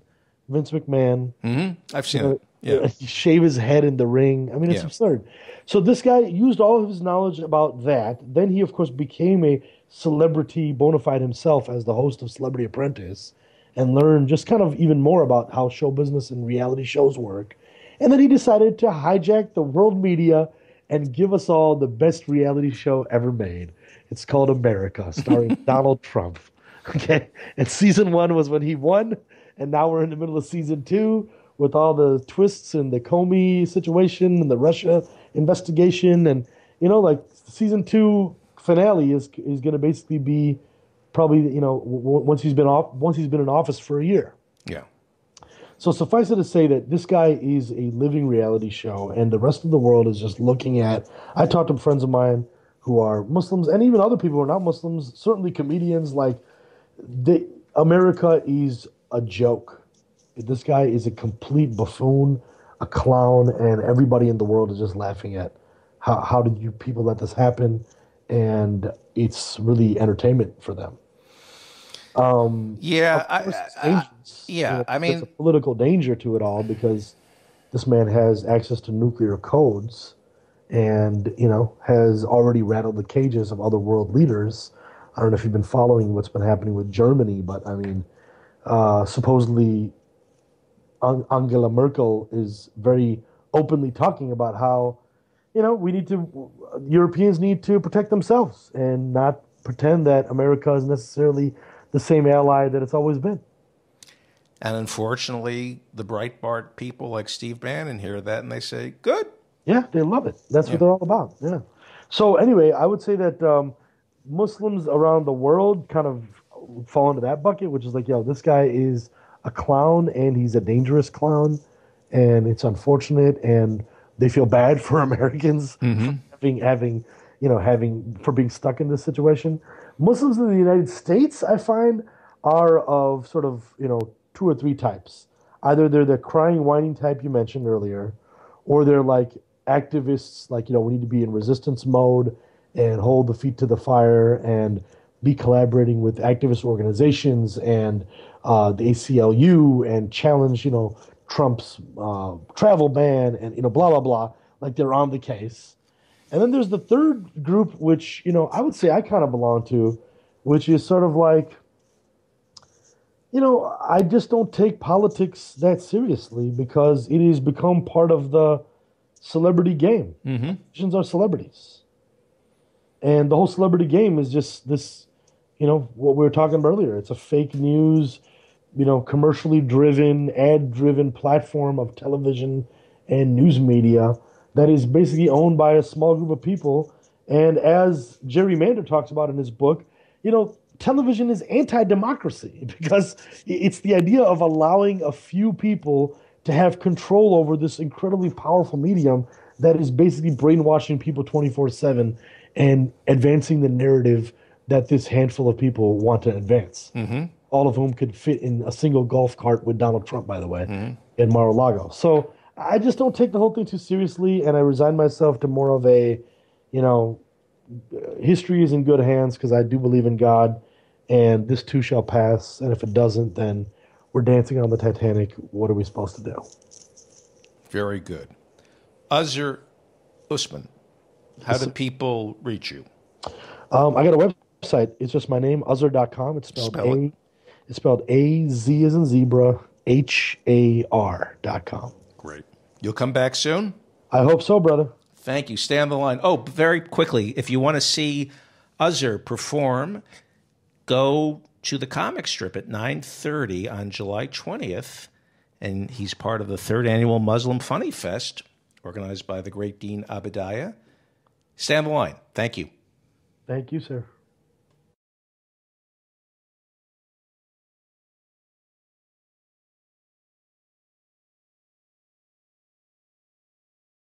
S1: Vince McMahon.
S2: Mm-hmm. I've seen it. Yeah.
S1: shave his head in the ring. I mean, it's
S2: Yeah.
S1: absurd. So this guy used all of his knowledge about that. Then he, of course, became a celebrity bona fide himself as the host of Celebrity Apprentice and learned just kind of even more about how show business and reality shows work. And then he decided to hijack the world media and give us all the best reality show ever made. It's called America, starring Donald Trump. Okay. And season one was when he won. And now we're in the middle of season two with all the twists and the Comey situation and the Russia investigation. And, you know, like season two finale is, is going to basically be probably, you know, w- once he's been off, once he's been in office for a year.
S2: Yeah.
S1: So suffice it to say that this guy is a living reality show, and the rest of the world is just looking at. I talked to friends of mine who are Muslims, and even other people who are not Muslims. Certainly comedians. Like, they, America is a joke. This guy is a complete buffoon, a clown, and everybody in the world is just laughing at how how did you people let this happen, and it's really entertainment for them. Um,
S2: Yeah. I,
S1: course,
S2: I- I- yeah,
S1: You know,
S2: I
S1: there's
S2: mean-
S1: a political danger to it all because this man has access to nuclear codes, and you know has already rattled the cages of other world leaders. I don't know if you've been following what's been happening with Germany, but I mean, uh, supposedly Angela Merkel is very openly talking about how you know we need to Europeans need to protect themselves and not pretend that America is necessarily the same ally that it's always been.
S2: And unfortunately, the Breitbart people like Steve Bannon hear that and they say, good.
S1: Yeah, they love it. That's what they're all about. Yeah. So anyway, I would say that um, Muslims around the world kind of fall into that bucket, which is like, yo, this guy is a clown and he's a dangerous clown, and it's unfortunate, and they feel bad for Americans mm-hmm. for having having you know having for being stuck in this situation. Muslims in the United States, I find, are of sort of you know two or three types. Either they're the crying, whining type you mentioned earlier, or they're like activists, like, you know, we need to be in resistance mode and hold the feet to the fire and be collaborating with activist organizations and uh, the ACLU and challenge, you know, Trump's uh, travel ban and, you know, blah, blah, blah. Like they're on the case. And then there's the third group, which, you know, I would say I kind of belong to, which is sort of like, you know, I just don't take politics that seriously because it has become part of the celebrity game. Mm-hmm. Politicians are celebrities. And the whole celebrity game is just this, you know, what we were talking about earlier. It's a fake news, you know, commercially driven, ad driven platform of television and news media that is basically owned by a small group of people. And as Jerry Mander talks about in his book, you know, television is anti democracy because it's the idea of allowing a few people to have control over this incredibly powerful medium that is basically brainwashing people 24 7 and advancing the narrative that this handful of people want to advance. Mm-hmm. All of whom could fit in a single golf cart with Donald Trump, by the way, mm-hmm. in Mar a Lago. So I just don't take the whole thing too seriously and I resign myself to more of a, you know, history is in good hands because I do believe in God, and this too shall pass. And if it doesn't, then we're dancing on the Titanic. What are we supposed to do?
S2: Very good. Azhar Usman, how do people reach you?
S1: Um, I got a website. It's just my name, Azhar.com. It's spelled
S2: Spell
S1: A.
S2: it.
S1: It's spelled A Z as in zebra H A R dot com.
S2: Great. You'll come back soon?
S1: I hope so, brother.
S2: Thank you. Stay on the line. Oh, very quickly, if you want to see Azhar perform, go to the comic strip at 9.30 on July 20th. And he's part of the third annual Muslim Funny Fest, organized by the great Dean Obeidallah. Stay on the line. Thank you.
S1: Thank you, sir.